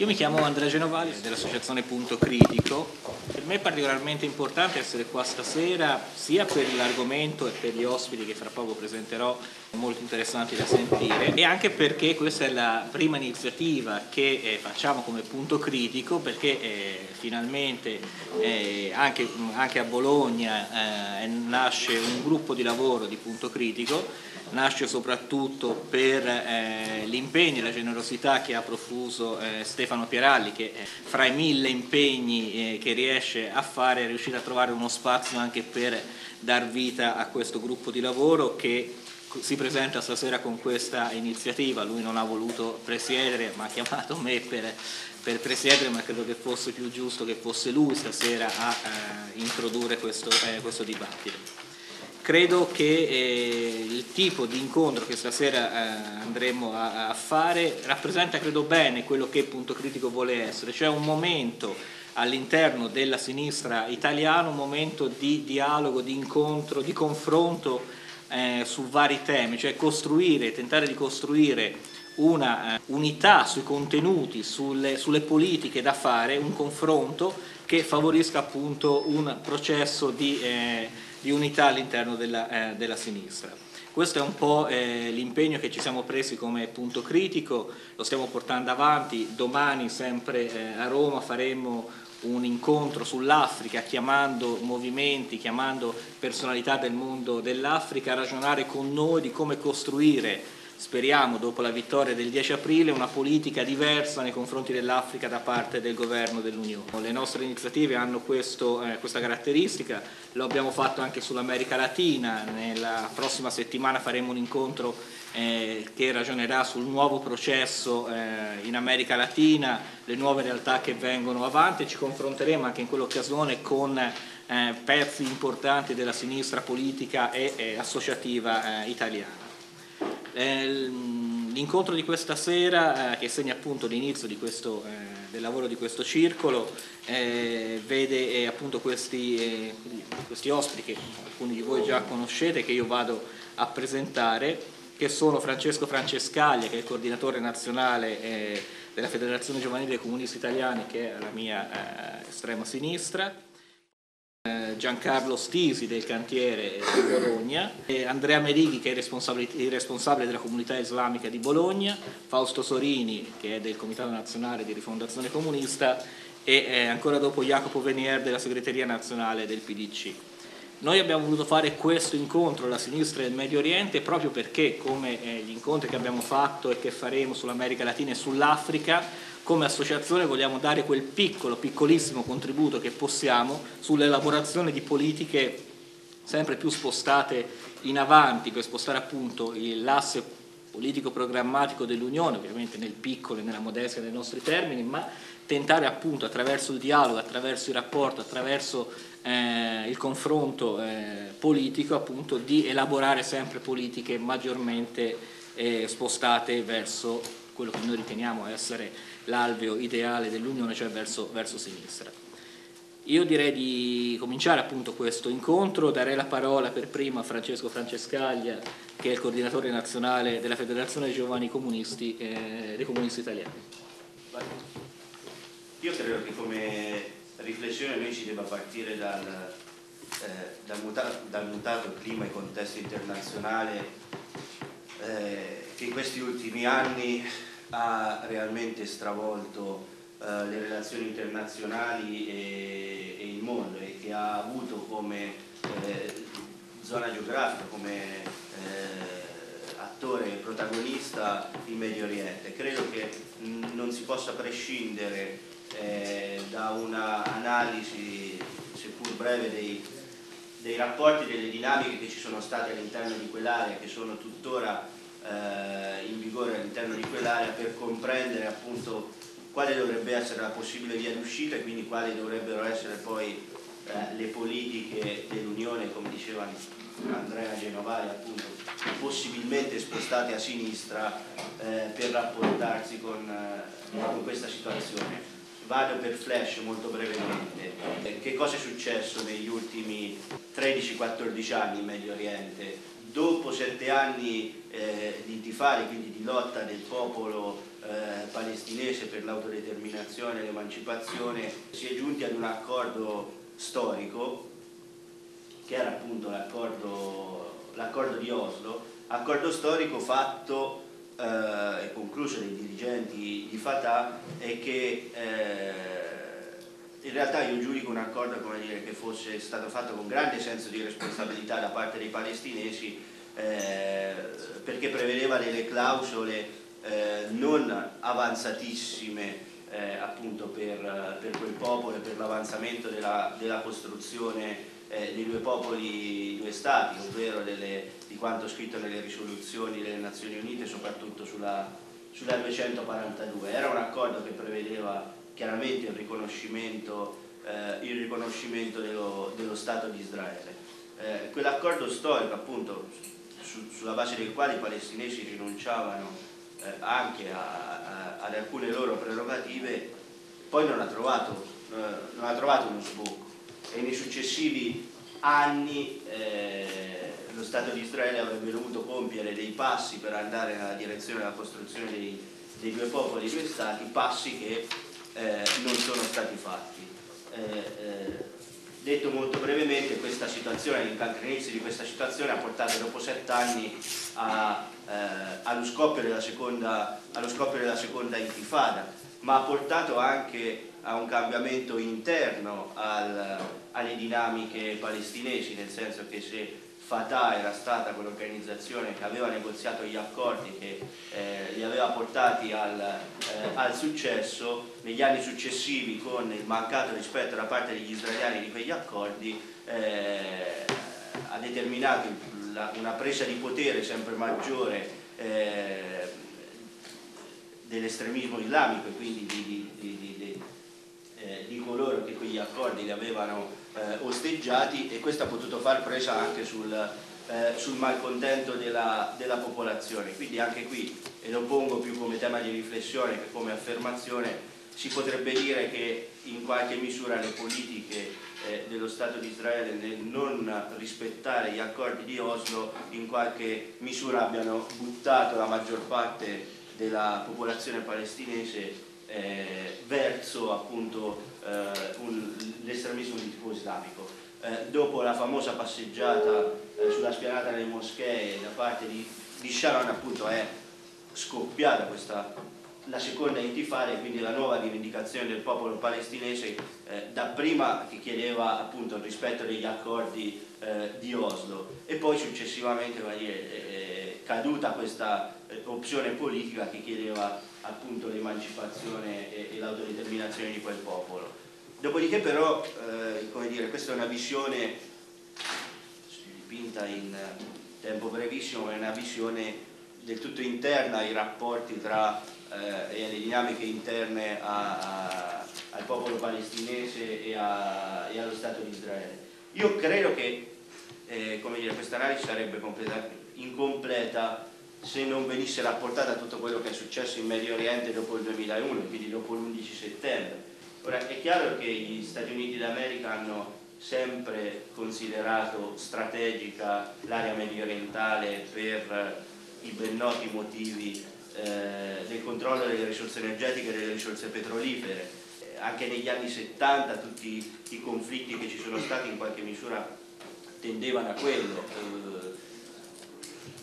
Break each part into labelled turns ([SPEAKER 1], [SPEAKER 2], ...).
[SPEAKER 1] Io mi chiamo Andrea Genovali dell'associazione Punto Critico. Per me è particolarmente importante essere qua stasera sia per l'argomento e per gli ospiti che fra poco presenterò, molto interessanti da sentire, e anche perché questa è la prima iniziativa che eh, facciamo come Punto Critico perché eh, finalmente eh, anche, anche, a Bologna eh, nasce un gruppo di lavoro di Punto Critico nasce soprattutto per eh, l'impegno e la generosità che ha profuso eh, Stefano Pieralli che eh, fra i mille impegni eh, che riesce a fare è riuscito a trovare uno spazio anche per dar vita a questo gruppo di lavoro che si presenta stasera con questa iniziativa, lui non ha voluto presiedere ma ha chiamato me per, per presiedere ma credo che fosse più giusto che fosse lui stasera a eh, introdurre questo, eh, questo dibattito credo che eh, il tipo di incontro che stasera eh, andremo a, a, fare rappresenta credo bene quello che Punto Critico vuole essere, cioè un momento all'interno della sinistra italiana, un momento di dialogo, di incontro, di confronto eh, su vari temi, cioè costruire, tentare di costruire una eh, unità sui contenuti, sulle, sulle politiche da fare, un confronto che favorisca appunto un processo di eh, di unità all'interno della, eh, della sinistra. Questo è un po' eh, l'impegno che ci siamo presi come punto critico, lo stiamo portando avanti, domani sempre eh, a Roma faremo un incontro sull'Africa chiamando movimenti, chiamando personalità del mondo dell'Africa a ragionare con noi di come costruire speriamo dopo la vittoria del 10 aprile, una politica diversa nei confronti dell'Africa da parte del governo dell'Unione. Le nostre iniziative hanno questo, eh, questa caratteristica, lo abbiamo fatto anche sull'America Latina, nella prossima settimana faremo un incontro eh, che ragionerà sul nuovo processo eh, in America Latina, le nuove realtà che vengono avanti, ci confronteremo anche in quell'occasione con eh, pezzi importanti della sinistra politica e associativa eh, italiana. L'incontro di questa sera, eh, che segna appunto l'inizio eh, del lavoro di questo circolo, eh, vede appunto questi, questi ospiti che alcuni di voi già conoscete, che io vado a presentare, che sono Francesco Francescaglia, che è il coordinatore nazionale della Federazione Giovanile dei Comunisti Italiani, che è alla mia estrema sinistra, Giancarlo Stisi del cantiere di Bologna, Andrea Merighi che è il responsabile della comunità islamica di Bologna, Fausto Sorini che è del Comitato Nazionale di Rifondazione Comunista e eh, ancora dopo Jacopo Venier della segreteria nazionale del PDC. Noi abbiamo voluto fare questo incontro alla sinistra del Medio Oriente proprio perché, come eh, gli incontri che abbiamo fatto e che faremo sull'America Latina e sull'Africa, come associazione vogliamo dare quel piccolo, piccolissimo contributo che possiamo sull'elaborazione di politiche sempre più spostate in avanti per spostare appunto l'asse politico programmatico dell'Unione, ovviamente nel piccolo e nella modestia dei nostri termini, ma tentare appunto attraverso il dialogo, attraverso il rapporto, attraverso eh, il confronto eh, politico appunto di elaborare sempre politiche maggiormente eh, spostate verso quello che noi riteniamo essere l'alveo ideale dell'Unione, cioè verso, verso sinistra. Io direi di cominciare appunto questo incontro, darei la parola per prima a Francesco Francescaglia, che è il coordinatore nazionale della Federazione dei Giovani Comunisti, eh, dei Comunisti Italiani.
[SPEAKER 2] Io credo che come riflessione noi ci debba partire dal, eh, dal, mutato, dal mutato clima e contesto internazionale eh, che in questi ultimi anni ha realmente stravolto eh, le relazioni internazionali e, e, il mondo e che ha avuto come eh, zona geografica, come eh, attore protagonista il Medio Oriente. Credo che non si possa prescindere eh, da un'analisi, seppur breve, dei, dei rapporti, delle dinamiche che ci sono state all'interno di quell'area, che sono tuttora eh, in vigore all'interno di quell'area per comprendere appunto quale dovrebbe essere la possibile via d'uscita e quindi quali dovrebbero essere poi eh, le politiche dell'Unione, come diceva Andrea Genovai, appunto, possibilmente spostate a sinistra eh, per rapportarsi con, eh, con, questa situazione. Vado per flash molto brevemente. Eh, che cosa è successo negli ultimi 13-14 anni in Medio Oriente? Dopo sette anni eh, di intifari, quindi di lotta del popolo eh, palestinese per l'autodeterminazione e l'emancipazione, si è giunti ad un accordo storico che era appunto l'accordo di Oslo, accordo storico fatto eh, e concluso dai dirigenti di Fatah e che eh, in realtà io giudico un accordo dire, che fosse stato fatto con grande senso di responsabilità da parte dei palestinesi eh, perché prevedeva delle clausole eh, non avanzatissime eh, appunto per, per, quel popolo e per l'avanzamento della, della, costruzione dei due popoli, due stati, ovvero delle, di quanto scritto nelle risoluzioni delle Nazioni Unite, soprattutto sulla, sulla 242. Era un accordo che prevedeva chiaramente il riconoscimento, eh, il riconoscimento dello, dello, Stato di Israele. Eh, quell'accordo storico appunto su, sulla base del quale i palestinesi rinunciavano eh, anche a, a, ad alcune loro prerogative poi non ha trovato, eh, non ha trovato uno sbocco e nei successivi anni eh, lo Stato di Israele avrebbe dovuto compiere dei passi per andare nella direzione della costruzione dei, dei due popoli e due stati, passi che eh, non sono stati fatti. Detto molto brevemente, questa situazione, l'incancrenirsi di questa situazione ha portato dopo sette anni a, eh, allo, scoppio della seconda, allo scoppio della seconda intifada, ma ha portato anche a un cambiamento interno al, alle dinamiche palestinesi, nel senso che se Fatah era stata quell'organizzazione che aveva negoziato gli accordi che eh, li aveva portati al, eh, al, successo, negli anni successivi con il mancato rispetto da parte degli israeliani di quegli accordi eh, ha determinato la, una presa di potere sempre maggiore eh, dell'estremismo islamico e quindi di, di, di, eh, di coloro che quegli accordi li avevano eh, osteggiati e questo ha potuto far presa anche sul, eh, sul malcontento della, della, popolazione. Quindi anche qui, e lo pongo più come tema di riflessione che come affermazione, si potrebbe dire che in qualche misura le politiche eh, dello Stato di Israele nel non rispettare gli accordi di Oslo in qualche misura abbiano buttato la maggior parte della popolazione palestinese eh, verso eh, l'estremismo di tipo islamico. Eh, dopo la famosa passeggiata eh, sulla spianata delle moschee da parte di, di Sharon appunto è scoppiata questa, la seconda intifada e quindi la nuova rivendicazione del popolo palestinese eh, dapprima che chiedeva appunto il rispetto degli accordi eh, di Oslo e poi successivamente dire, eh, caduta questa eh, opzione politica che chiedeva appunto l'emancipazione e, e l'autodeterminazione di quel popolo. Dopodiché però, eh, come dire, questa è una visione dipinta in tempo brevissimo, ma è una visione del tutto interna ai rapporti tra eh, e alle dinamiche interne a, a, al popolo palestinese e, a, e, allo Stato di Israele. Io credo che eh, questa analisi sarebbe incompleta se non venisse rapportata tutto quello che è successo in Medio Oriente dopo il 2001, quindi dopo l'11 settembre. Ora è chiaro che gli Stati Uniti d'America hanno sempre considerato strategica l'area medio orientale per i ben noti motivi eh, del controllo delle risorse energetiche e delle risorse petrolifere. Anche negli anni 70 tutti i conflitti che ci sono stati in qualche misura tendevano a quello. Eh,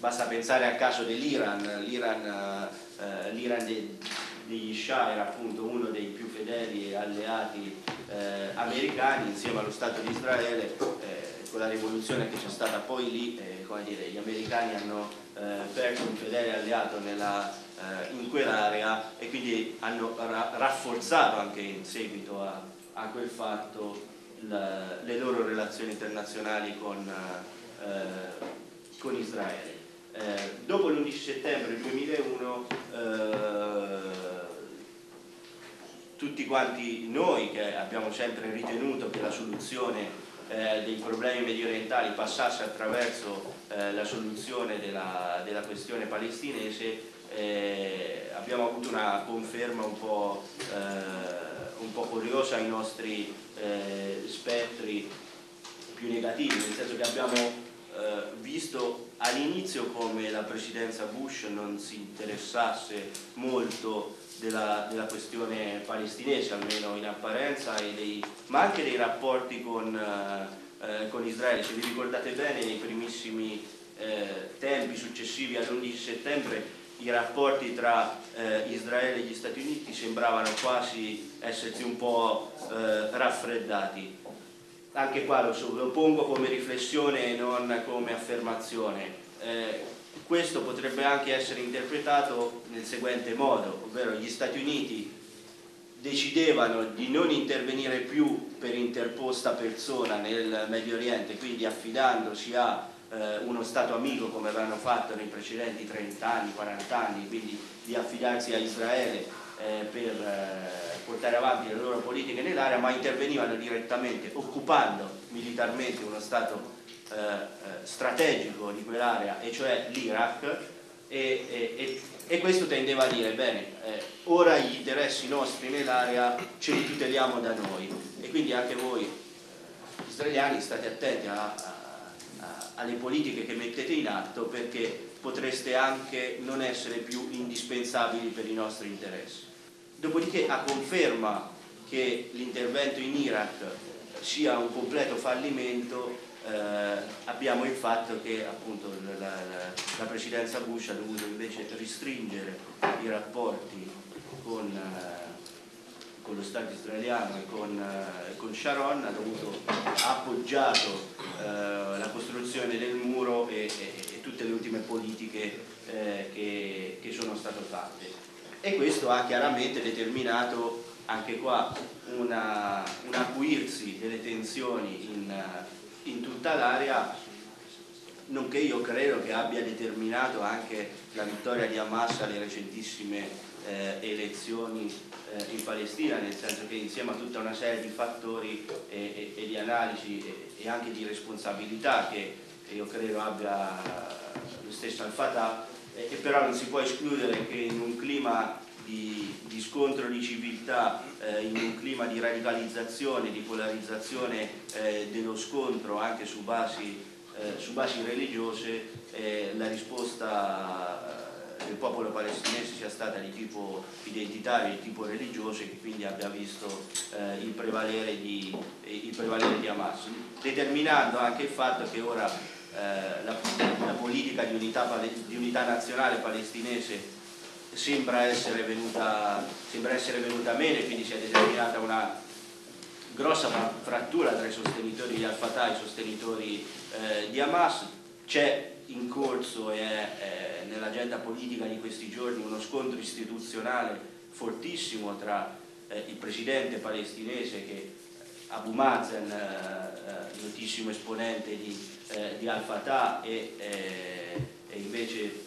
[SPEAKER 2] basta pensare al caso dell'Iran, l'Iran, eh, l'Iran de, degli Shah era appunto uno dei più fedeli alleati eh, americani insieme allo Stato di Israele, eh, con la rivoluzione che c'è stata poi lì, eh, dire, gli americani hanno eh, perso un fedele alleato nella, eh, in quell'area e quindi hanno ra rafforzato anche in seguito a, a quel fatto la, le loro relazioni internazionali con, con Israele. Eh, dopo l'11 settembre 2001 eh, tutti quanti noi che abbiamo sempre ritenuto che la soluzione eh, dei problemi medio orientali passasse attraverso eh, la soluzione della, della questione palestinese eh, abbiamo avuto una conferma un po', un po curiosa ai nostri spettri più negativi, nel senso che abbiamo eh, visto all'inizio come la presidenza Bush non si interessasse molto della, della questione palestinese, almeno in apparenza, dei, ma anche dei rapporti con, eh, eh, con, Israele. Se vi ricordate bene, nei primissimi eh, tempi successivi all'11 settembre i rapporti tra eh, Israele e gli Stati Uniti sembravano quasi essersi un po' eh, raffreddati. Anche qua lo, pongo come riflessione e non come affermazione. Eh, questo potrebbe anche essere interpretato nel seguente modo, ovvero gli Stati Uniti decidevano di non intervenire più per interposta persona nel Medio Oriente, quindi affidandosi a eh, uno Stato amico come avevano fatto nei precedenti 30 anni, 40 anni, quindi di affidarsi a Israele eh, per eh, portare avanti le loro politiche nell'area, ma intervenivano direttamente occupando militarmente uno Stato eh, eh, strategico di quell'area, e cioè l'Iraq, e, e, e, questo tendeva a dire, bene, eh, ora gli interessi nostri nell'area ce li tuteliamo da noi, e quindi anche voi israeliani state attenti a, a, a, alle politiche che mettete in atto perché potreste anche non essere più indispensabili per i nostri interessi. Dopodiché a conferma che l'intervento in Iraq sia un completo fallimento, eh, abbiamo il fatto che appunto la, la, presidenza Bush ha dovuto invece restringere i rapporti con, eh, con lo Stato israeliano e con, eh, con, Sharon, ha, dovuto, ha appoggiato eh, la costruzione del muro e, e, e tutte le ultime politiche eh, che, che sono state fatte. E questo ha chiaramente determinato anche qua un acuirsi delle tensioni in, in tutta l'area nonché io credo che abbia determinato anche la vittoria di Hamas alle recentissime eh, elezioni eh, in Palestina, nel senso che insieme a tutta una serie di fattori e, e, e di analisi e, e, anche di responsabilità che io credo abbia lo stesso Al-Fatah, e però non si può escludere che in un clima di, di scontro di civiltà, eh, in un clima di radicalizzazione, di polarizzazione eh, dello scontro anche su basi, eh, su basi religiose, eh, la risposta eh, del popolo palestinese sia stata di tipo identitario, di tipo religioso e che quindi abbia visto eh, il prevalere, di, il, prevalere di, Hamas, determinando anche il fatto che ora la, la, politica di unità, di unità nazionale palestinese sembra essere venuta, sembra essere venuta meno e quindi si è determinata una grossa frattura tra i sostenitori di Al-Fatah e i sostenitori eh, di Hamas. C'è in corso e eh, nell'agenda politica di questi giorni uno scontro istituzionale fortissimo tra eh, il presidente palestinese che Abu Mazen, eh, eh, notissimo esponente di, eh, di Al-Fatah e, e invece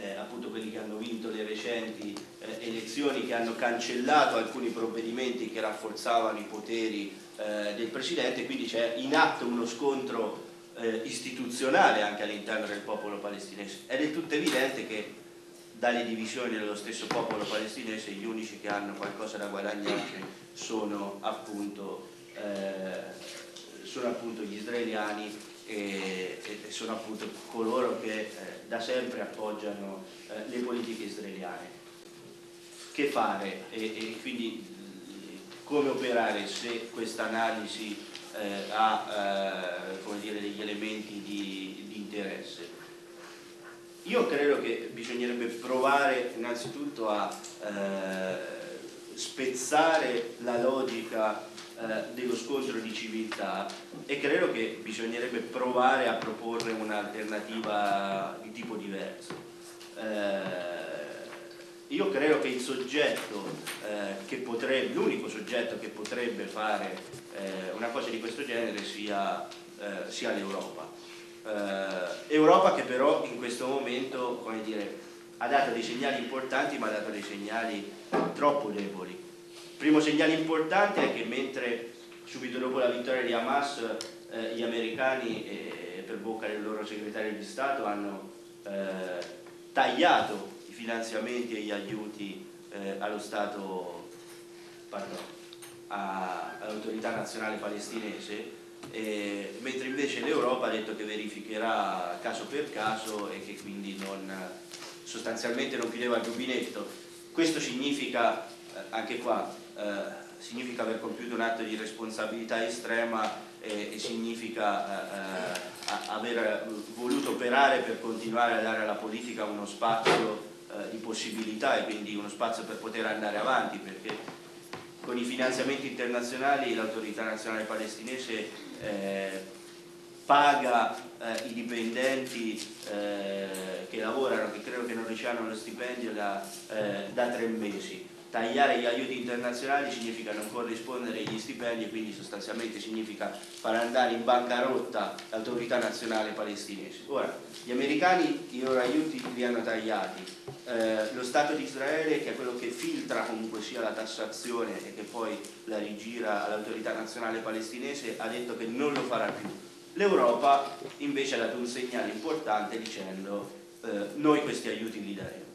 [SPEAKER 2] eh, appunto quelli che hanno vinto le recenti eh, elezioni, che hanno cancellato alcuni provvedimenti che rafforzavano i poteri eh, del Presidente, quindi c'è in atto uno scontro eh, istituzionale anche all'interno del popolo palestinese. È del tutto evidente che dalle divisioni dello stesso popolo palestinese gli unici che hanno qualcosa da guadagnare sono appunto, eh, sono appunto gli israeliani e, e sono appunto coloro che eh, da sempre appoggiano eh, le politiche israeliane. Che fare e, e quindi come operare se questa analisi eh, ha eh, dire, degli elementi di, di interesse? Io credo che bisognerebbe provare innanzitutto a eh, spezzare la logica eh, dello scontro di civiltà e credo che bisognerebbe provare a proporre un'alternativa di tipo diverso. Eh, io credo che il soggetto eh, che potrebbe, l'unico soggetto che potrebbe fare eh, una cosa di questo genere sia, eh, sia l'Europa. Europa che però in questo momento, come dire, ha dato dei segnali importanti ma ha dato dei segnali troppo deboli primo segnale importante è che mentre subito dopo la vittoria di Hamas eh, gli americani, eh, per bocca del loro segretario di Stato, hanno eh, tagliato i finanziamenti e gli aiuti eh, allo Stato, all'autorità nazionale palestinese, eh, mentre invece l'Europa ha detto che verificherà caso per caso e che quindi non, sostanzialmente non chiudeva il rubinetto. Questo significa, eh, anche qua, eh, significa aver compiuto un atto di responsabilità estrema e, e significa eh, eh aver voluto operare per continuare a dare alla politica uno spazio eh, di possibilità e quindi uno spazio per poter andare avanti perché con i finanziamenti internazionali l'autorità nazionale palestinese eh, paga eh, i dipendenti eh, che lavorano, che credo che non ricevono lo stipendio da, eh, da tre mesi tagliare gli aiuti internazionali significa non corrispondere agli stipendi quindi sostanzialmente significa far andare in bancarotta l'autorità nazionale palestinese. Ora, gli americani i loro aiuti li hanno tagliati, eh, lo Stato di Israele che è quello che filtra comunque sia la tassazione e che poi la rigira all'autorità nazionale palestinese ha detto che non lo farà più. L'Europa invece ha dato un segnale importante dicendo eh, noi questi aiuti li daremo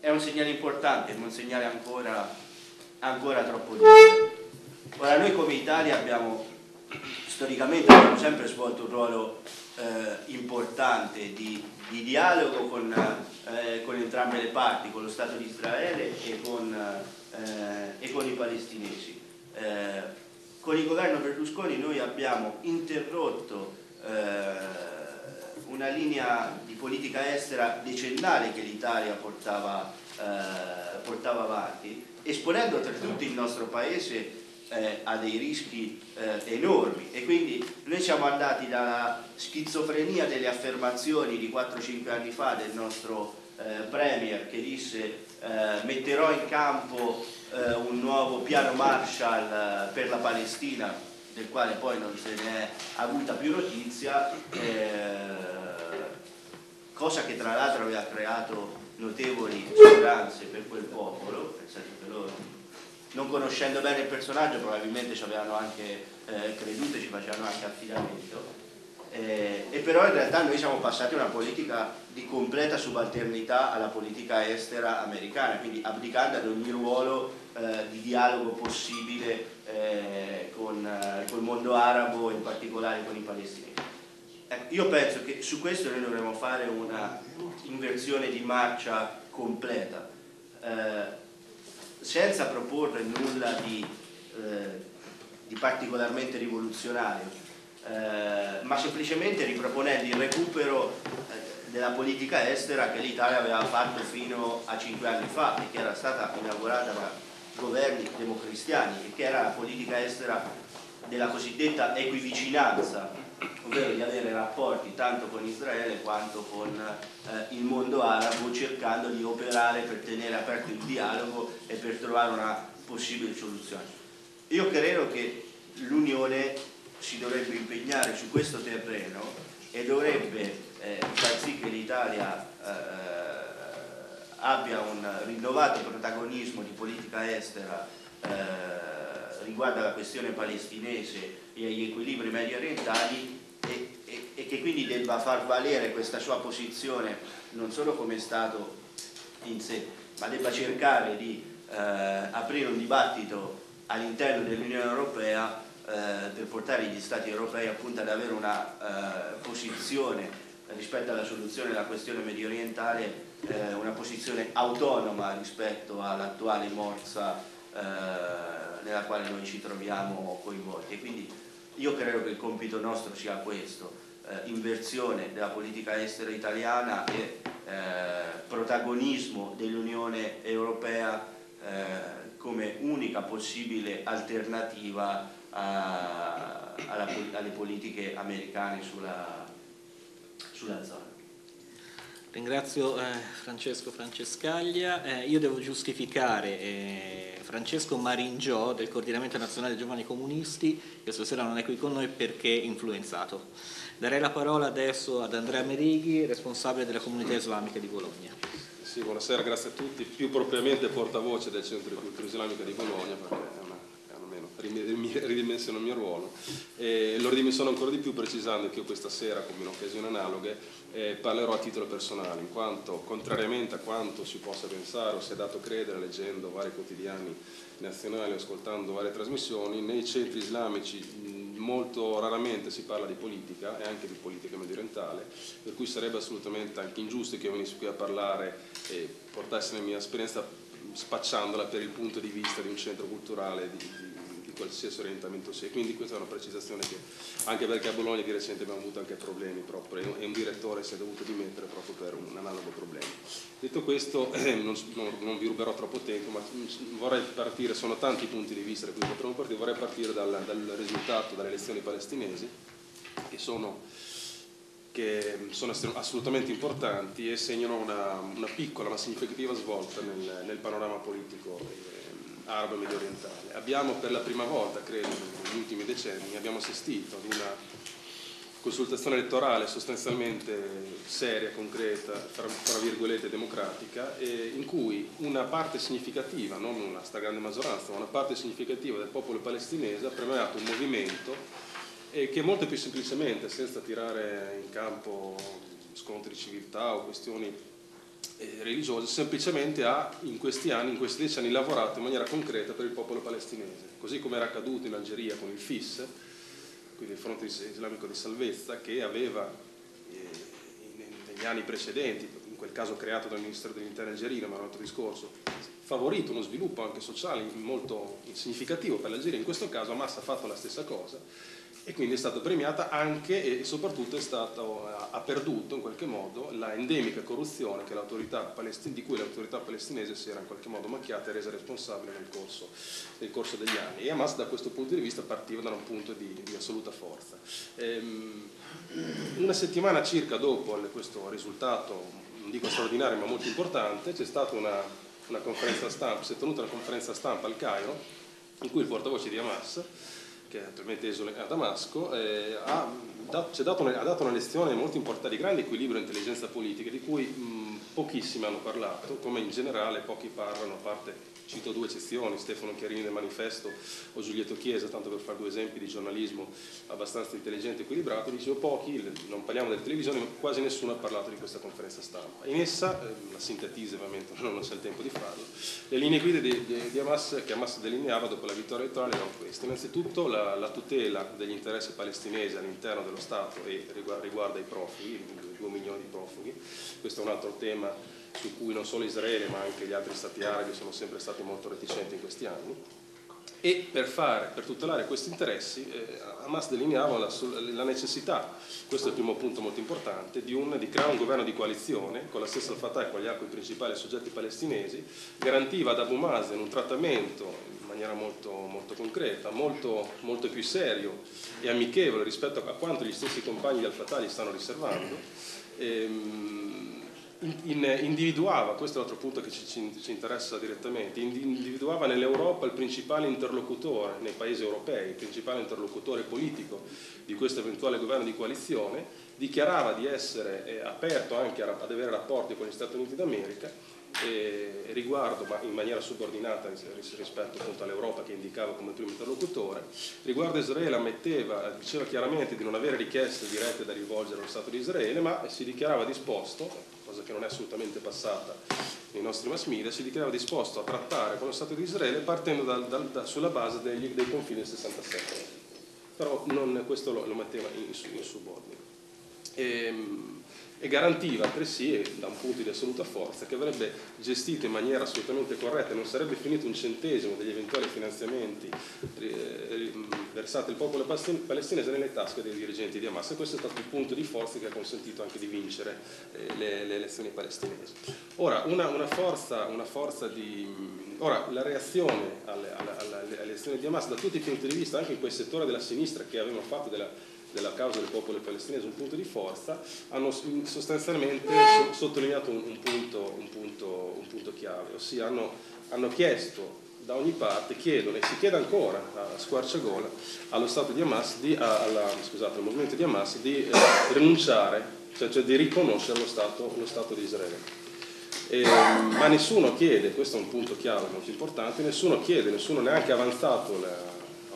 [SPEAKER 2] è un segnale importante, ma un segnale ancora, ancora troppo debole. Ora noi come Italia abbiamo storicamente abbiamo sempre svolto un ruolo eh, importante di, di, dialogo con, eh, con, entrambe le parti, con lo Stato di Israele e con, eh, e con i palestinesi. Eh, con il governo Berlusconi noi abbiamo interrotto eh, una linea di politica estera decennale che l'Italia portava, eh, portava, avanti, esponendo oltretutto il nostro paese eh, a dei rischi eh, enormi. E quindi noi siamo andati dalla schizofrenia delle affermazioni di 4-5 anni fa del nostro eh, Premier che disse eh, metterò in campo eh, un nuovo piano Marshall per la Palestina del quale poi non se ne è avuta più notizia eh, cosa che tra l'altro aveva creato notevoli speranze per quel popolo, pensate che loro, non conoscendo bene il personaggio, probabilmente ci avevano anche eh, creduto e ci facevano anche affidamento. Eh, e però in realtà noi siamo passati a una politica di completa subalternità alla politica estera americana, quindi abdicando ad ogni ruolo eh, di dialogo possibile eh, con, eh, col mondo arabo, in particolare con i palestinesi. Ecco, io penso che su questo noi dovremmo fare una inversione di marcia completa, eh, senza proporre nulla di, eh, di particolarmente rivoluzionario, eh, ma semplicemente riproponendo il recupero eh, della politica estera che l'Italia aveva fatto fino a cinque anni fa e che era stata inaugurata da governi democristiani e che era la politica estera della cosiddetta equivicinanza ovvero di avere rapporti tanto con Israele quanto con eh, il mondo arabo cercando di operare per tenere aperto il dialogo e per trovare una possibile soluzione. Io credo che l'Unione si dovrebbe impegnare su questo terreno e dovrebbe eh, far sì che l'Italia eh, abbia un rinnovato protagonismo di politica estera eh, riguardo alla questione palestinese e agli equilibri medio orientali e, e, e, che quindi debba far valere questa sua posizione non solo come Stato in sé, ma debba cercare di eh, aprire un dibattito all'interno dell'Unione Europea eh, per portare gli Stati europei appunto ad avere una eh, posizione rispetto alla soluzione della questione medio orientale, eh, una posizione autonoma rispetto all'attuale morsa eh, nella quale noi ci troviamo coinvolti. E quindi io credo che il compito nostro sia questo, eh, inversione della politica estera italiana e eh, protagonismo dell'Unione Europea eh, come unica possibile alternativa a, alla, alle politiche americane sulla, sulla zona.
[SPEAKER 1] Ringrazio eh, Francesco Francescaglia. Eh, io devo giustificare eh, Francesco Maringiò del Coordinamento Nazionale Giovani Comunisti, che stasera non è qui con noi perché influenzato. Darei la parola adesso ad Andrea Merighi, responsabile della comunità islamica di Bologna.
[SPEAKER 3] Sì, buonasera, grazie a tutti. Più propriamente portavoce del Centro di Cultura Islamica di Bologna, perché è una, è una meno ridimensiono il mio ruolo. E lo ridimensiono ancora di più precisando che io questa sera, come in occasioni analoghe, eh, parlerò a titolo personale, in quanto contrariamente a quanto si possa pensare o si è dato credere leggendo vari quotidiani nazionali, ascoltando varie trasmissioni, nei centri islamici molto raramente si parla di politica e anche di politica mediorientale, per cui sarebbe assolutamente anche ingiusto che io venissi qui a parlare e portassi la mia esperienza spacciandola per il punto di vista di un centro culturale di, di qualsiasi orientamento sia. Quindi questa è una precisazione che, anche perché a Bologna di recente abbiamo avuto anche problemi proprio, e un direttore si è dovuto dimettere proprio per un analogo problema. Detto questo, eh, non, non, non, vi ruberò troppo tempo, ma vorrei partire, sono tanti punti di vista da cui potremmo partire, vorrei partire dal, dal risultato dalle elezioni palestinesi, che sono che sono assolutamente importanti e segnano una, una piccola ma significativa svolta nel, nel panorama politico eh, arabo medio orientale. Abbiamo per la prima volta, credo, negli ultimi decenni, abbiamo assistito ad una consultazione elettorale sostanzialmente seria, concreta, fra, fra virgolette democratica, eh, in cui una parte significativa, non una stragrande maggioranza, ma una parte significativa del popolo palestinese ha premiato un movimento e che molto più semplicemente, senza tirare in campo scontri di civiltà o questioni eh, religiose, semplicemente ha in questi anni, in questi dieci anni, lavorato in maniera concreta per il popolo palestinese, così come era accaduto in Algeria con il FIS, quindi il Fronte Islamico di Salvezza, che aveva eh, negli anni precedenti, in quel caso creato dal Ministero degli Interni algerino, ma un altro discorso, favorito uno sviluppo anche sociale molto significativo per l'Algeria, in questo caso Hamas ha fatto la stessa cosa e quindi è stata premiata anche e soprattutto stato, ha perduto in qualche modo la endemica corruzione di cui l'autorità palestinese si era in qualche modo macchiata e resa responsabile nel corso, nel corso, degli anni. E Hamas da questo punto di vista partiva da un punto di, di assoluta forza. Ehm, una settimana circa dopo questo risultato, non dico straordinario ma molto importante, c'è stata una, una conferenza stampa, si è tenuta una conferenza stampa al Cairo in cui il portavoce di Hamas che è attualmente esule a Damasco, eh, ha, dato, dato una, ha, dato una, lezione molto importante di grande equilibrio e intelligenza politica, di cui mh, pochissimi hanno parlato, come in generale pochi parlano, a parte cito due eccezioni, Stefano Chiarini del Manifesto o Giulietto Chiesa, tanto per fare due esempi di giornalismo abbastanza intelligente e equilibrato, dicevo pochi, non parliamo delle televisioni, ma quasi nessuno ha parlato di questa conferenza stampa. In essa, eh, la sintetisi ovviamente non c'è il tempo di farlo, le linee guida di, di, di Hamas, che Hamas delineava dopo la vittoria elettorale erano queste. Innanzitutto la, la tutela degli interessi palestinesi all'interno dello Stato e riguarda, riguarda i profughi, 2 milioni di profughi, questo è un altro tema su cui non solo Israele ma anche gli altri stati arabi sono sempre stati molto reticenti in questi anni. E per, fare, per tutelare questi interessi eh, Hamas delineava la, la, necessità, questo è il primo punto molto importante, di, un, di, creare un governo di coalizione con la stessa Fatah e con gli altri principali soggetti palestinesi, garantiva ad Abu Mazen un trattamento in maniera molto, molto concreta, molto, molto, più serio e amichevole rispetto a quanto gli stessi compagni di Al-Fatah gli stanno riservando. Individuava, questo è l'altro punto che ci, ci, ci, interessa direttamente, individuava nell'Europa il principale interlocutore, nei paesi europei, il principale interlocutore politico di questo eventuale governo di coalizione, dichiarava di essere eh, aperto anche ad avere rapporti con gli Stati Uniti d'America e riguardo, ma in maniera subordinata rispetto all'Europa che indicava come primo interlocutore, riguardo Israele ammetteva, diceva chiaramente di non avere richieste dirette da rivolgere allo Stato di Israele, ma si dichiarava disposto, cosa che non è assolutamente passata nei nostri mass media, si dichiarava disposto a trattare con lo Stato di Israele partendo dal, dal, da, sulla base degli, dei confini del 67. Però non, questo lo, lo metteva in, in subordine. E, ehm, e garantiva altresì, da un punto di assoluta forza, che avrebbe gestito in maniera assolutamente corretta non sarebbe finito un centesimo degli eventuali finanziamenti eh, versati al popolo palestinese nelle tasche dei dirigenti di Hamas e questo è stato il punto di forza che ha consentito anche di vincere eh, le, le, elezioni palestinesi. Ora, una, una, forza, una forza di... Ora, la reazione alle, alle, alle elezioni di Hamas da tutti i punti di vista, anche in quel settore della sinistra che avevano fatto della della causa del popolo palestinese un punto di forza, hanno sostanzialmente sottolineato un, punto, un, punto, un punto, chiave, ossia hanno, hanno, chiesto da ogni parte, chiedono e si chiede ancora a squarciagola allo Stato di Hamas, di, alla, scusate, al movimento di Hamas di eh, rinunciare, cioè, cioè, di riconoscere lo Stato, lo Stato di Israele. Eh, ma nessuno chiede, questo è un punto chiave molto importante, nessuno chiede, nessuno neanche avanzato la,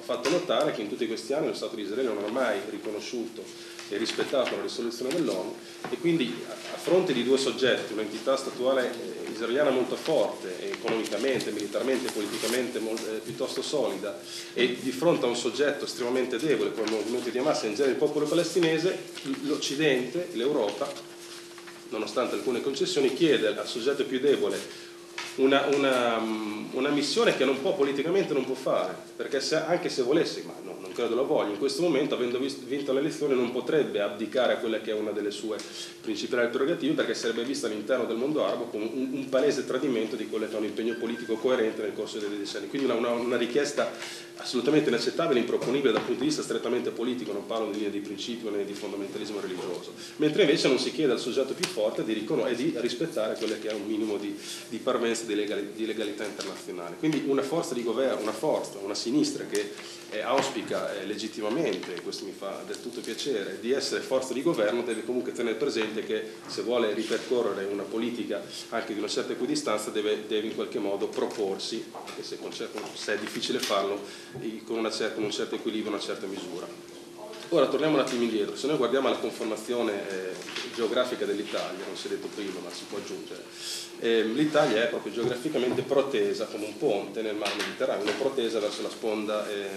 [SPEAKER 3] fatto notare che in tutti questi anni lo Stato di Israele non ha mai riconosciuto e rispettato la risoluzione dell'ONU e quindi a fronte di due soggetti, un'entità statuale eh, israeliana molto forte, economicamente, militarmente, politicamente eh, piuttosto solida e di fronte a un soggetto estremamente debole come il movimento di Hamas e in genere il popolo palestinese, l'Occidente, l'Europa, nonostante alcune concessioni, chiede al soggetto più debole una, una, una, missione che non può politicamente non può fare, perché se, anche se volesse, ma no, non credo lo voglia, in questo momento avendo visto, vinto l'elezione non potrebbe abdicare a quella che è una delle sue principali prerogative perché sarebbe vista all'interno del mondo arabo come un, un, palese tradimento di quello che è un impegno politico coerente nel corso dei decenni. Quindi una, una richiesta assolutamente inaccettabile, improponibile dal punto di vista strettamente politico, non parlo di linea di principio né di fondamentalismo religioso, mentre invece non si chiede al soggetto più forte di, e di rispettare quello che è un minimo di, di parvenza di, legali, di, legalità internazionale. Quindi una forza di governo, una forza, una sinistra che eh, auspica eh, legittimamente, questo mi fa del tutto piacere, di essere forza di governo deve comunque tenere presente che se vuole ripercorrere una politica anche di una certa equidistanza deve, deve in qualche modo proporsi, anche se, se è difficile farlo, con, certa, con, un certo equilibrio, una certa misura. Ora torniamo un attimo indietro, se noi guardiamo la conformazione eh, geografica dell'Italia, non si è detto prima ma si può aggiungere, eh, l'Italia è proprio geograficamente protesa come un ponte nel mar Mediterraneo, protesa verso la sponda eh,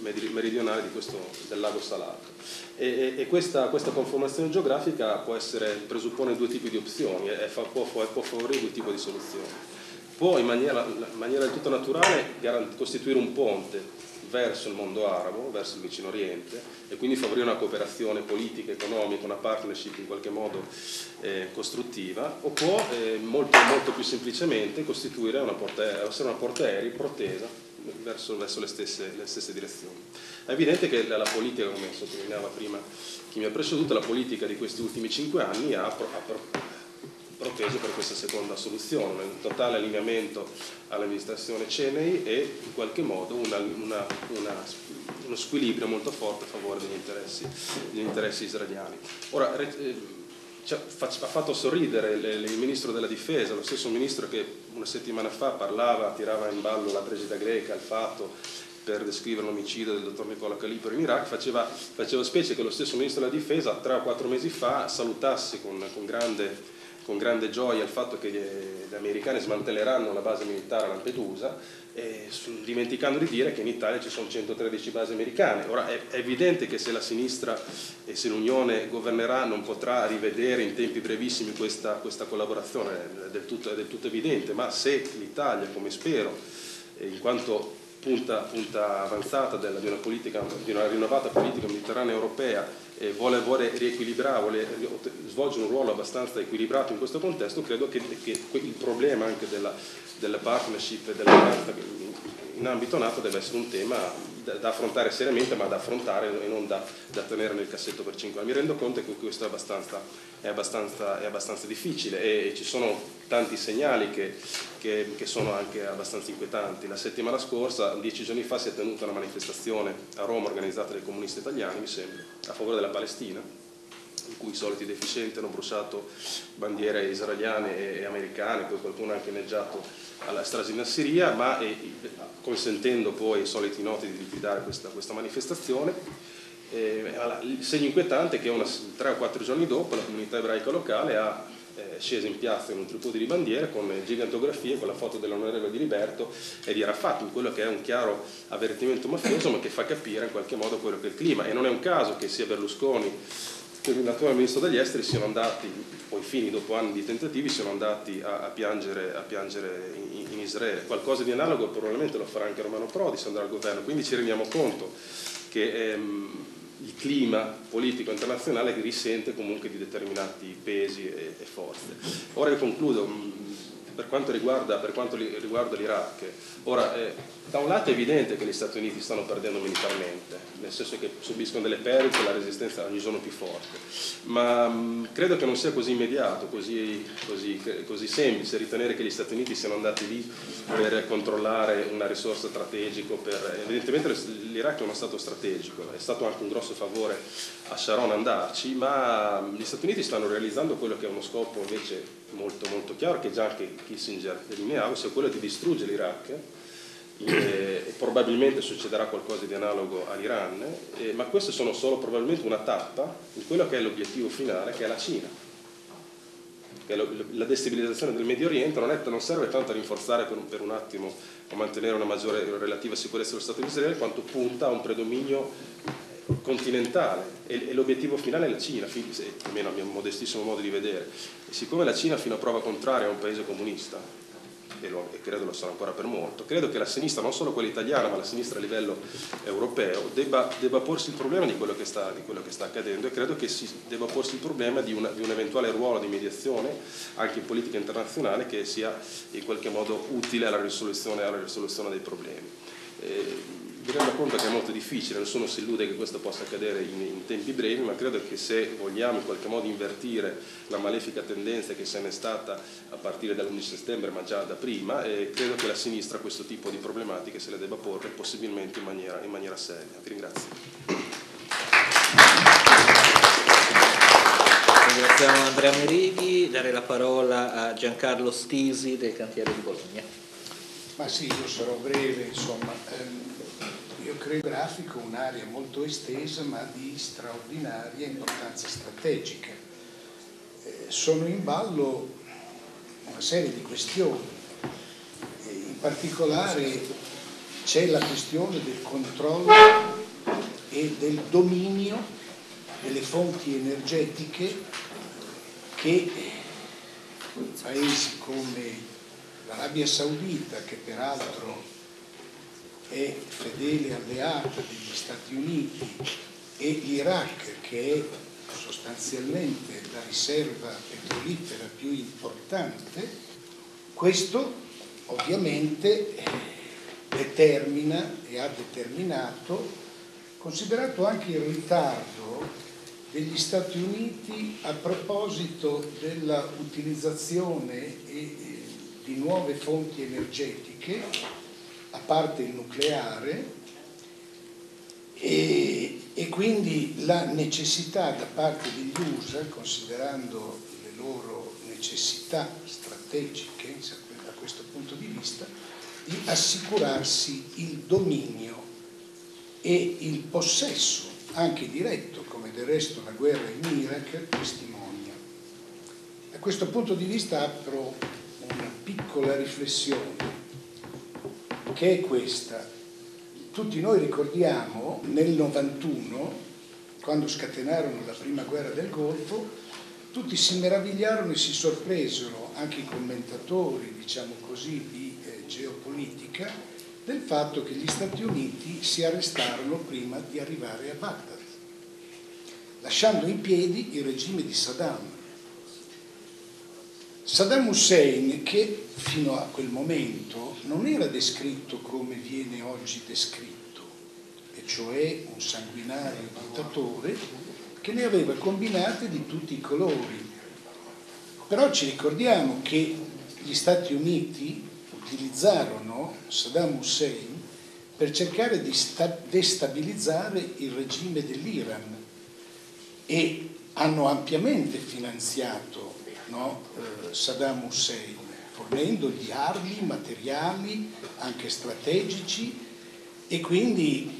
[SPEAKER 3] meridionale questo, del lago Salato. E, e, e questa, questa, conformazione geografica può essere, presuppone due tipi di opzioni e fa, può, può favorire due tipi di soluzioni. Può in maniera, in maniera del tutto naturale costituire un ponte verso il mondo arabo, verso il vicino oriente e quindi favorire una cooperazione politica, economica, una partnership in qualche modo eh, costruttiva, o può eh, molto, molto, più semplicemente costituire una porta, essere una porta aerea protesa verso, verso le, stesse, le, stesse, direzioni. È evidente che la, la, politica, come sottolineava prima chi mi ha preceduto, la politica di questi ultimi cinque anni ha, ha proteso per questa seconda soluzione, un totale allineamento all'amministrazione Cenei e in qualche modo una, una, una, uno squilibrio molto forte a favore degli interessi, degli interessi israeliani. Ora, eh, ha fatto sorridere il ministro della difesa, lo stesso ministro che una settimana fa parlava, tirava in ballo la tragedia greca, il fatto per descrivere l'omicidio del dottor Nicola Calipero in Iraq, faceva, faceva specie che lo stesso ministro della difesa tre o quattro mesi fa salutasse con, con grande con grande gioia il fatto che gli, americani smantelleranno la base militare a Lampedusa, dimenticando di dire che in Italia ci sono 113 basi americane. Ora è evidente che se la sinistra e se l'Unione governerà non potrà rivedere in tempi brevissimi questa, questa collaborazione, è del, tutto, è del tutto evidente, ma se l'Italia, come spero, in quanto punta, punta avanzata della, di, una politica, di, una rinnovata politica mediterranea europea e vuole, vuole riequilibrare, vuole svolgere un ruolo abbastanza equilibrato in questo contesto, credo che, che il problema anche della, della partnership dell'alleanza in ambito NATO deve essere un tema da, da, affrontare seriamente, ma da affrontare e non da, da, tenere nel cassetto per 5 anni. Mi rendo conto che questo è abbastanza, è abbastanza, è abbastanza difficile e, e, ci sono tanti segnali che, che, che, sono anche abbastanza inquietanti. La settimana scorsa, dieci giorni fa, si è tenuta una manifestazione a Roma organizzata dai comunisti italiani, mi sembra, a favore della Palestina in cui i soliti deficienti hanno bruciato bandiere israeliane e, americane, poi qualcuno ha anche inneggiato alla Assiria, ma e, consentendo poi ai soliti noti di liquidare questa, questa manifestazione. Eh, il segno inquietante è che una, tre o quattro giorni dopo la comunità ebraica locale ha eh, sceso in piazza in un tripudio di bandiere con gigantografie con la foto dell'onorevole di Liberto e di Arafat, in quello che è un chiaro avvertimento mafioso ma che fa capire in qualche modo quello che è il clima e non è un caso che sia Berlusconi che l'attuale ministro degli esteri siano andati, poi fini dopo anni di tentativi, siano andati a, a piangere, a piangere in, in, Israele. Qualcosa di analogo probabilmente lo farà anche Romano Prodi se andrà al governo, quindi ci rendiamo conto che ehm, il clima politico internazionale risente comunque di determinati pesi e, e forze. Ora io concludo, per quanto riguarda, per quanto riguarda l'Iraq, ora eh, da un lato è evidente che gli Stati Uniti stanno perdendo militarmente, nel senso che subiscono delle perdite la resistenza ogni giorno più forte, ma mh, mm, credo che non sia così immediato, così, così, così, semplice ritenere che gli Stati Uniti siano andati lì per controllare una risorsa strategica. Per... Evidentemente l'Iraq è uno Stato strategico, è stato anche un grosso favore a Sharon andarci, ma mm, gli Stati Uniti stanno realizzando quello che è uno scopo invece molto molto chiaro, che già anche Kissinger delineava, ossia quello di distruggere l'Iraq eh, probabilmente succederà qualcosa di analogo all'Iran, eh, ma queste sono solo probabilmente una tappa in quello che è l'obiettivo finale, che è la Cina. Che lo, la destabilizzazione del Medio Oriente non, è, non serve tanto a rinforzare per un, per un attimo o mantenere una maggiore relativa sicurezza dello Stato di Israele, quanto punta a un predominio continentale e l'obiettivo finale è la Cina, almeno a mio modestissimo modo di vedere. E siccome la Cina fino a prova contraria è un paese comunista, e, lo, e, credo lo sarà ancora per molto, credo che la sinistra, non solo quella italiana, ma la sinistra a livello europeo, debba, debba porsi il problema di quello, sta, di quello, che sta, accadendo e credo che si debba porsi il problema di, una, di, un eventuale ruolo di mediazione anche in politica internazionale che sia in qualche modo utile alla risoluzione, alla risoluzione dei problemi. Eh, mi rendo conto che è molto difficile, nessuno si illude che questo possa accadere in, in, tempi brevi, ma credo che se vogliamo in qualche modo invertire la malefica tendenza che se n'è stata a partire dall'11 settembre, ma già da prima, eh, credo che la sinistra questo tipo di problematiche se le debba porre possibilmente in maniera, in maniera seria. Vi ringrazio.
[SPEAKER 1] Ringraziamo Andrea Merighi, dare la parola a Giancarlo Stisi del cantiere di Bologna.
[SPEAKER 4] Ma sì, io sarò breve, insomma. Ehm, io credo grafico un'area molto estesa ma di straordinaria importanza strategica. Eh, sono in ballo una serie di questioni, eh, in particolare c'è la questione del controllo e del dominio delle fonti energetiche che paesi come l'Arabia Saudita, che peraltro è fedele alleata degli Stati Uniti e l'Iraq che è sostanzialmente la riserva petrolifera più importante, questo ovviamente determina e ha determinato, considerato anche il ritardo degli Stati Uniti a proposito della utilizzazione di nuove fonti energetiche a parte il nucleare e, e, quindi la necessità da parte degli USA, considerando le loro necessità strategiche da questo punto di vista, di assicurarsi il dominio e il possesso, anche diretto, come del resto la guerra in Iraq testimonia. Da questo punto di vista apro una piccola riflessione che è questa. Tutti noi ricordiamo nel 91, quando scatenarono la prima guerra del Golfo, tutti si meravigliarono e si sorpresero, anche i commentatori, diciamo così, di eh, geopolitica, del fatto che gli Stati Uniti si arrestarono prima di arrivare a Baghdad, lasciando in piedi il regime di Saddam Saddam Hussein, che fino a quel momento non era descritto come viene oggi descritto, e cioè un sanguinario dittatore, che ne aveva combinate di tutti i colori. Però ci ricordiamo che gli Stati Uniti utilizzarono Saddam Hussein per cercare di destabilizzare il regime dell'Iran e hanno ampiamente finanziato no, eh, Saddam Hussein, fornendogli armi, materiali, anche strategici e quindi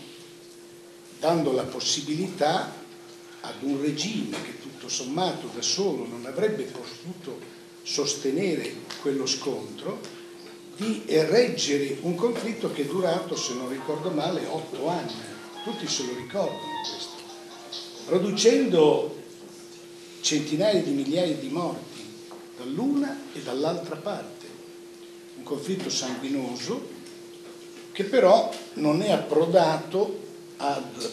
[SPEAKER 4] dando la possibilità ad un regime che tutto sommato da solo non avrebbe potuto sostenere quello scontro, di reggere un conflitto che è durato, se non ricordo male, otto anni. Tutti se lo ricordano questo, producendo centinaia di migliaia di morti dall'una e dall'altra parte. Un conflitto sanguinoso che però non è approdato ad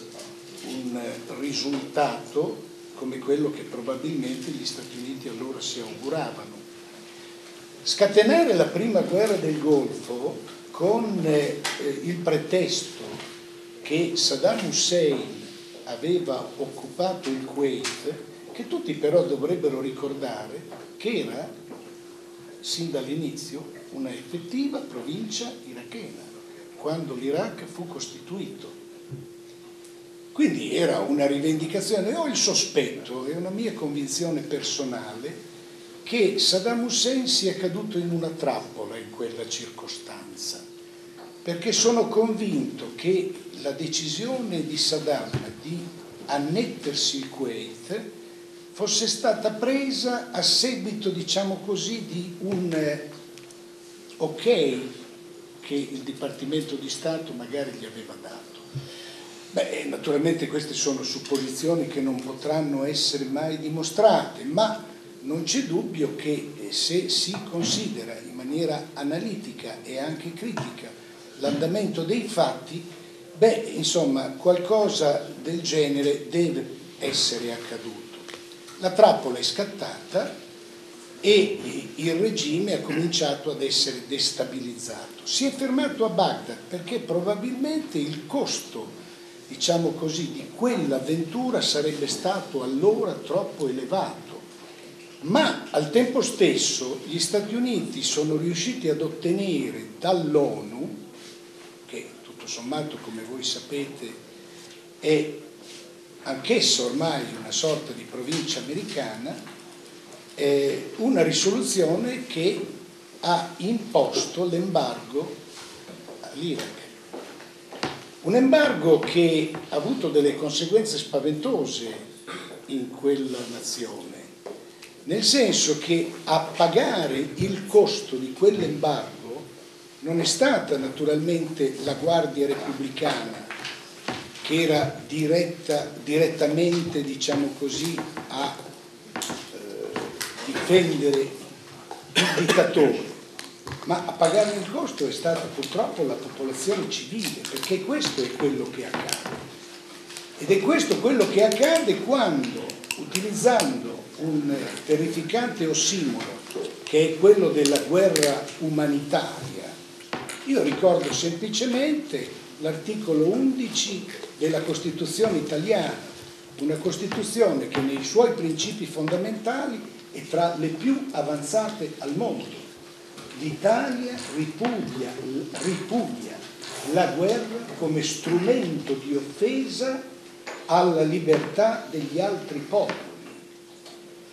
[SPEAKER 4] un risultato come quello che probabilmente gli Stati Uniti allora si auguravano. Scatenare la prima guerra del Golfo con eh, il pretesto che Saddam Hussein aveva occupato il Kuwait, che tutti però dovrebbero ricordare che era sin dall'inizio una effettiva provincia irachena, quando l'Iraq fu costituito. Quindi era una rivendicazione, ho il sospetto, è una mia convinzione personale, che Saddam Hussein sia caduto in una trappola in quella circostanza, perché sono convinto che la decisione di Saddam di annettersi il Kuwait fosse stata presa a seguito, diciamo così, di un eh, ok che il Dipartimento di Stato magari gli aveva dato. Beh, naturalmente queste sono supposizioni che non potranno essere mai dimostrate, ma non c'è dubbio che eh, se si considera in maniera analitica e anche critica l'andamento dei fatti, beh, insomma, qualcosa del genere deve essere accaduto. La trappola è scattata e il regime ha cominciato ad essere destabilizzato. Si è fermato a Baghdad perché probabilmente il costo, diciamo così, di quell'avventura sarebbe stato allora troppo elevato. Ma al tempo stesso gli Stati Uniti sono riusciti ad ottenere dall'ONU, che tutto sommato come voi sapete è anch'essa ormai una sorta di provincia americana, eh, una risoluzione che ha imposto l'embargo all'Iraq. Un embargo che ha avuto delle conseguenze spaventose in quella nazione, nel senso che a pagare il costo di quell'embargo non è stata naturalmente la Guardia Repubblicana che era diretta, direttamente, diciamo così, a eh, difendere il dittatore, ma a pagare il costo è stata purtroppo la popolazione civile, perché questo è quello che accade. Ed è questo quello che accade quando, utilizzando un terrificante ossimoro, che è quello della guerra umanitaria, io ricordo semplicemente l'articolo 11 della Costituzione italiana, una Costituzione che nei suoi principi fondamentali è tra le più avanzate al mondo. L'Italia ripuglia, ripuglia la guerra come strumento di offesa alla libertà degli altri popoli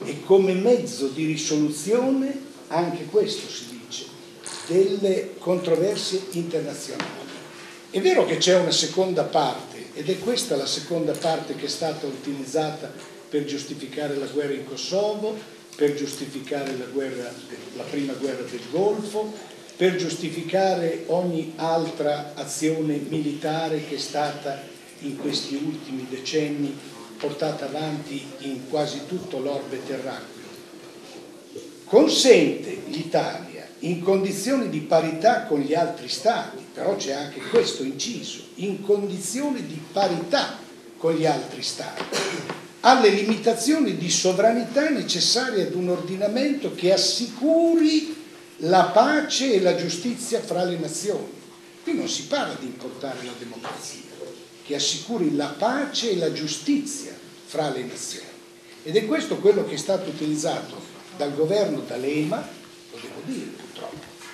[SPEAKER 4] e come mezzo di risoluzione, anche questo si dice, delle controversie internazionali. È vero che c'è una seconda parte ed è questa la seconda parte che è stata utilizzata per giustificare la guerra in Kosovo, per giustificare la, guerra, la prima guerra del Golfo, per giustificare ogni altra azione militare che è stata in questi ultimi decenni portata avanti in quasi tutto l'orbe terracqueo. Consente l'Italia in condizioni di parità con gli altri Stati, però c'è anche questo inciso, in condizioni di parità con gli altri Stati, alle limitazioni di sovranità necessarie ad un ordinamento che assicuri la pace e la giustizia fra le nazioni. Qui non si parla di importare la democrazia, che assicuri la pace e la giustizia fra le nazioni. Ed è questo quello che è stato utilizzato dal governo D'Alema, lo devo dire,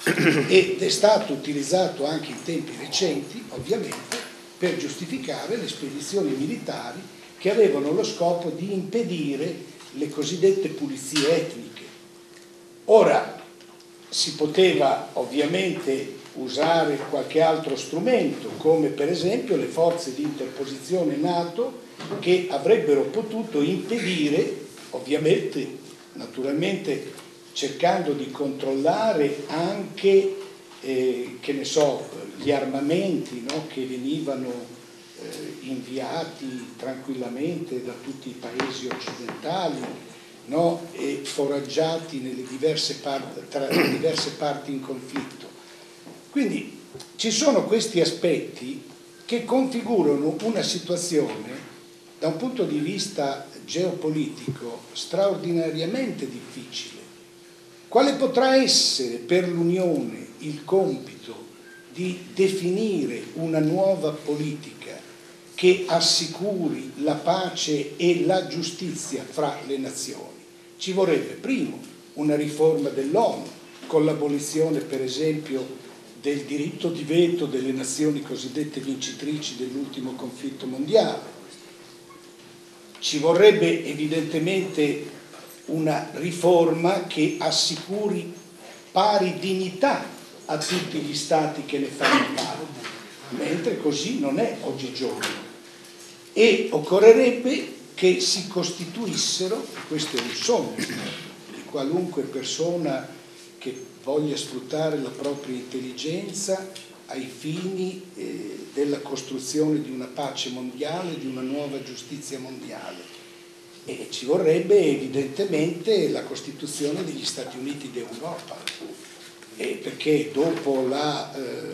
[SPEAKER 4] ed è stato utilizzato anche in tempi recenti, ovviamente, per giustificare le spedizioni militari che avevano lo scopo di impedire le cosiddette pulizie etniche. Ora si poteva ovviamente usare qualche altro strumento, come per esempio le forze di interposizione NATO che avrebbero potuto impedire, ovviamente, naturalmente cercando di controllare anche, eh, che ne so, gli armamenti no, che venivano eh, inviati tranquillamente da tutti i paesi occidentali no, e foraggiati nelle diverse, part- tra le diverse parti in conflitto. Quindi ci sono questi aspetti che configurano una situazione da un punto di vista geopolitico straordinariamente difficile quale potrà essere per l'Unione il compito di definire una nuova politica che assicuri la pace e la giustizia fra le nazioni? Ci vorrebbe, primo, una riforma dell'ONU, con l'abolizione, per esempio, del diritto di veto delle nazioni cosiddette vincitrici dell'ultimo conflitto mondiale. Ci vorrebbe evidentemente una riforma che assicuri pari dignità a tutti gli stati che ne fanno parte, mentre così non è oggigiorno. E occorrerebbe che si costituissero, questo è un sogno di qualunque persona che voglia sfruttare la propria intelligenza ai fini eh, della costruzione di una pace mondiale, di una nuova giustizia mondiale. E ci vorrebbe evidentemente la costituzione degli Stati Uniti d'Europa, perché dopo, la, eh,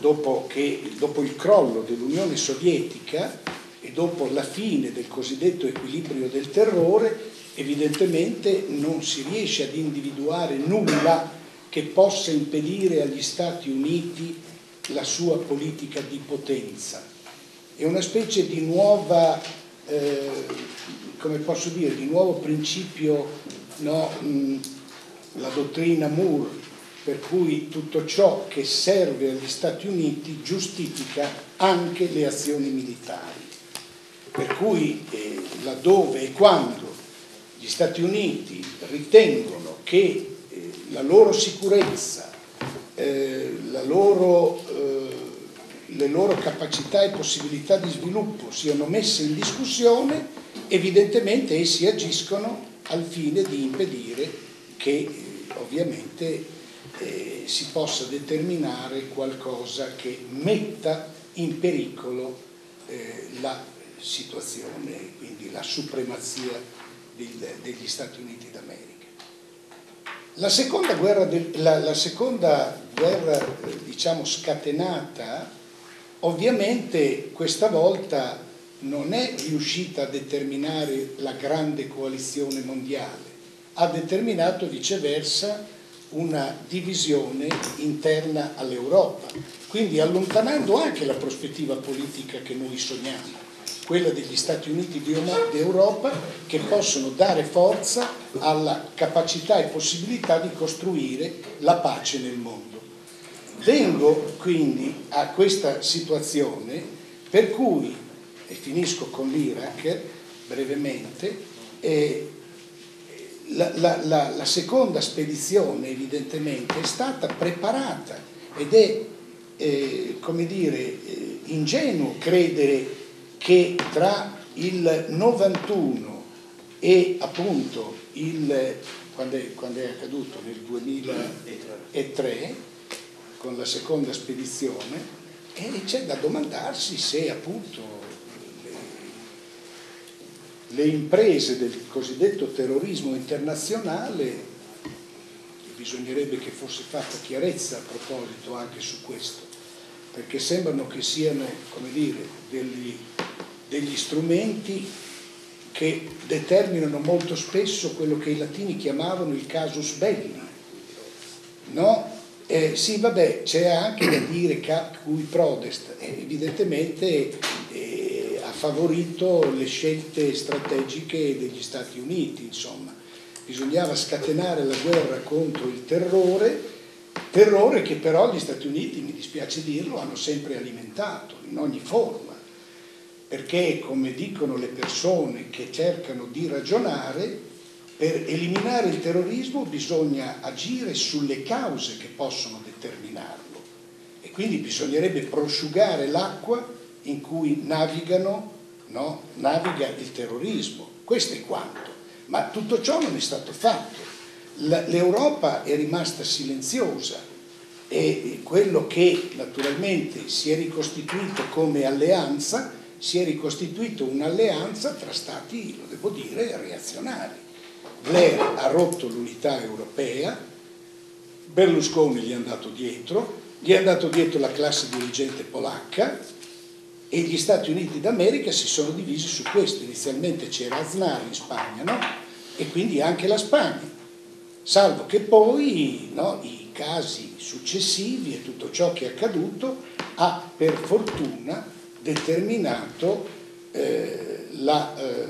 [SPEAKER 4] dopo, che, dopo il crollo dell'Unione Sovietica e dopo la fine del cosiddetto equilibrio del terrore, evidentemente non si riesce ad individuare nulla che possa impedire agli Stati Uniti la sua politica di potenza. È una specie di nuova, eh, come posso dire, di nuovo principio, no, mh, la dottrina Moore, per cui tutto ciò che serve agli Stati Uniti giustifica anche le azioni militari. Per cui eh, laddove e quando gli Stati Uniti ritengono che eh, la loro sicurezza, eh, la loro, eh, le loro capacità e possibilità di sviluppo siano messe in discussione, evidentemente essi agiscono al fine di impedire che eh, ovviamente eh, si possa determinare qualcosa che metta in pericolo eh, la situazione, quindi la supremazia degli Stati Uniti d'America. La seconda guerra, del, la, la seconda guerra eh, diciamo, scatenata, ovviamente questa volta non è riuscita a determinare la grande coalizione mondiale, ha determinato viceversa una divisione interna all'Europa, quindi allontanando anche la prospettiva politica che noi sogniamo quella degli Stati Uniti d'Europa, che possono dare forza alla capacità e possibilità di costruire la pace nel mondo. Vengo quindi a questa situazione per cui, e finisco con l'Iraq brevemente, eh, la, la, la, la, seconda spedizione evidentemente è stata preparata ed è, eh, come dire, eh, ingenuo credere che tra il 91 e appunto il, quando, è, quando è accaduto? Nel 2003 con la seconda spedizione e c'è da domandarsi se appunto le, le imprese del cosiddetto terrorismo internazionale bisognerebbe che fosse fatta chiarezza a proposito anche su questo perché sembrano che siano come dire degli degli strumenti che determinano molto spesso quello che i latini chiamavano il casus belli. No? Eh, sì, vabbè, c'è anche da dire che cui prodest, eh, evidentemente eh, ha favorito le scelte strategiche degli Stati Uniti, insomma. Bisognava scatenare la guerra contro il terrore, terrore che però gli Stati Uniti, mi dispiace dirlo, hanno sempre alimentato in ogni forma perché, come dicono le persone che cercano di ragionare, per eliminare il terrorismo bisogna agire sulle cause che possono determinarlo e quindi bisognerebbe prosciugare l'acqua in cui navigano, no? naviga il terrorismo. Questo è quanto. Ma tutto ciò non è stato fatto. L'Europa è rimasta silenziosa e quello che naturalmente si è ricostituito come alleanza si è ricostituita un'alleanza tra stati, lo devo dire, reazionari. Blair ha rotto l'unità europea, Berlusconi gli è andato dietro, gli è andato dietro la classe dirigente polacca e gli Stati Uniti d'America si sono divisi su questo. Inizialmente c'era Aznar in Spagna, no? E quindi anche la Spagna, salvo che poi no, i casi successivi e tutto ciò che è accaduto ha per fortuna determinato eh, la, eh,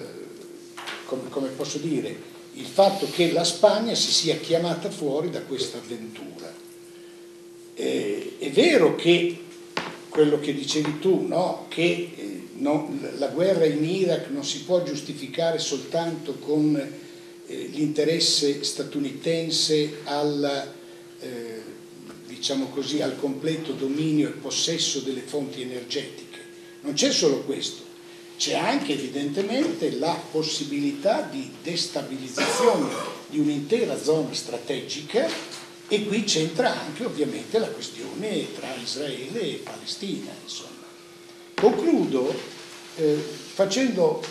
[SPEAKER 4] come, come, posso dire, il fatto che la Spagna si sia chiamata fuori da questa avventura. Eh, è vero che quello che dicevi tu, no? che eh, no, la guerra in Iraq non si può giustificare soltanto con eh, l'interesse statunitense alla eh, diciamo così, al completo dominio e possesso delle fonti energetiche. Non c'è solo questo, c'è anche evidentemente la possibilità di destabilizzazione di un'intera zona strategica e qui c'entra anche ovviamente la questione tra Israele e Palestina. Insomma. Concludo eh, facendo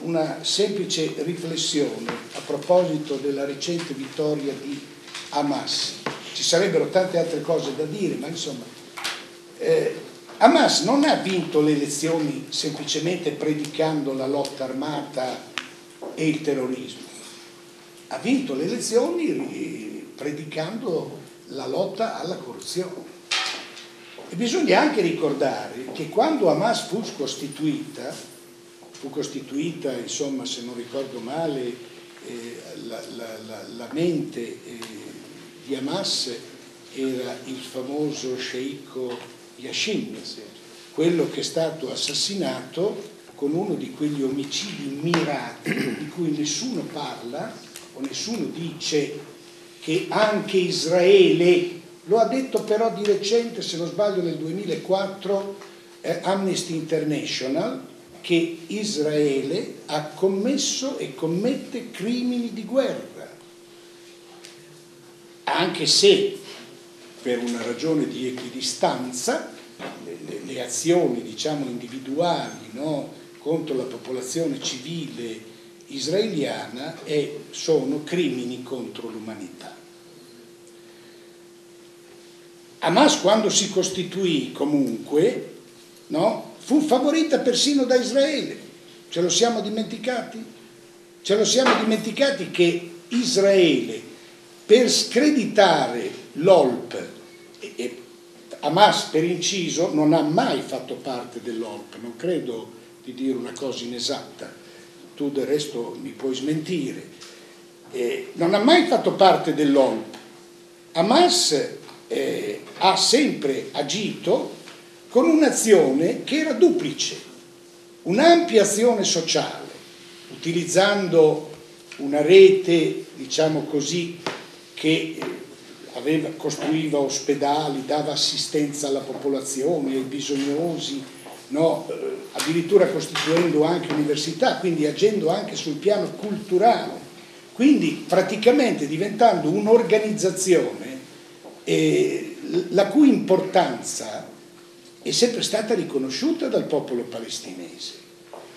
[SPEAKER 4] una semplice riflessione a proposito della recente vittoria di Hamas. Ci sarebbero tante altre cose da dire, ma insomma, eh, Hamas non ha vinto le elezioni semplicemente predicando la lotta armata e il terrorismo, ha vinto le elezioni predicando la lotta alla corruzione. E bisogna anche ricordare che quando Hamas fu costituita, fu costituita, insomma, se non ricordo male, eh, la, la, la, la, mente eh, di Hamas era il famoso sceicco Yashin, quello che è stato assassinato con uno di quegli omicidi mirati di cui nessuno parla o nessuno dice che anche Israele lo ha detto però di recente, se non sbaglio nel 2004, eh, Amnesty International, che Israele ha commesso e commette crimini di guerra, anche se per una ragione di equidistanza le, le, azioni diciamo, individuali no, contro la popolazione civile israeliana è, sono crimini contro l'umanità. Hamas quando si costituì comunque no, fu favorita persino da Israele. Ce lo siamo dimenticati? Ce lo siamo dimenticati che Israele per screditare l'OLP Hamas per inciso non ha mai fatto parte dell'OLP, non credo di dire una cosa inesatta, tu del resto mi puoi smentire, eh, non ha mai fatto parte dell'OLP. Hamas eh, ha sempre agito con un'azione che era duplice, un'ampia azione sociale, utilizzando una rete, diciamo così, che eh, aveva, costruiva ospedali, dava assistenza alla popolazione, ai bisognosi, no? Addirittura costituendo anche università, quindi agendo anche sul piano culturale, quindi praticamente diventando un'organizzazione eh, la cui importanza è sempre stata riconosciuta dal popolo palestinese.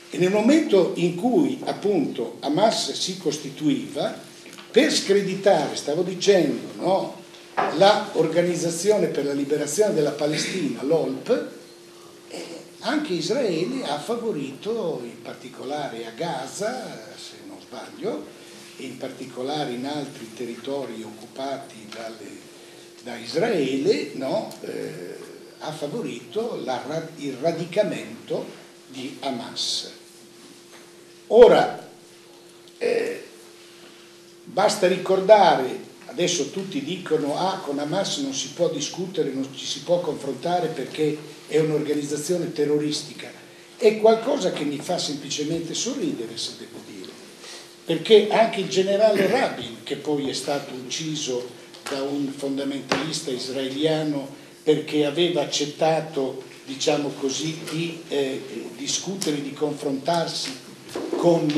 [SPEAKER 4] E nel momento in cui appunto Hamas si costituiva, per screditare, stavo dicendo, no, l'Organizzazione per la Liberazione della Palestina, l'OLP, eh, anche Israele ha favorito, in particolare a Gaza, se non sbaglio, e in particolare in altri territori occupati dalle da Israele no, eh, ha favorito la, il radicamento di Hamas. Ora, eh, basta ricordare, adesso tutti dicono ah con Hamas non si può discutere, non ci si può confrontare perché è un'organizzazione terroristica, è qualcosa che mi fa semplicemente sorridere se devo dire, perché anche il generale Rabin, che poi è stato ucciso da un fondamentalista israeliano perché aveva accettato, diciamo così, di eh, discutere, di confrontarsi con,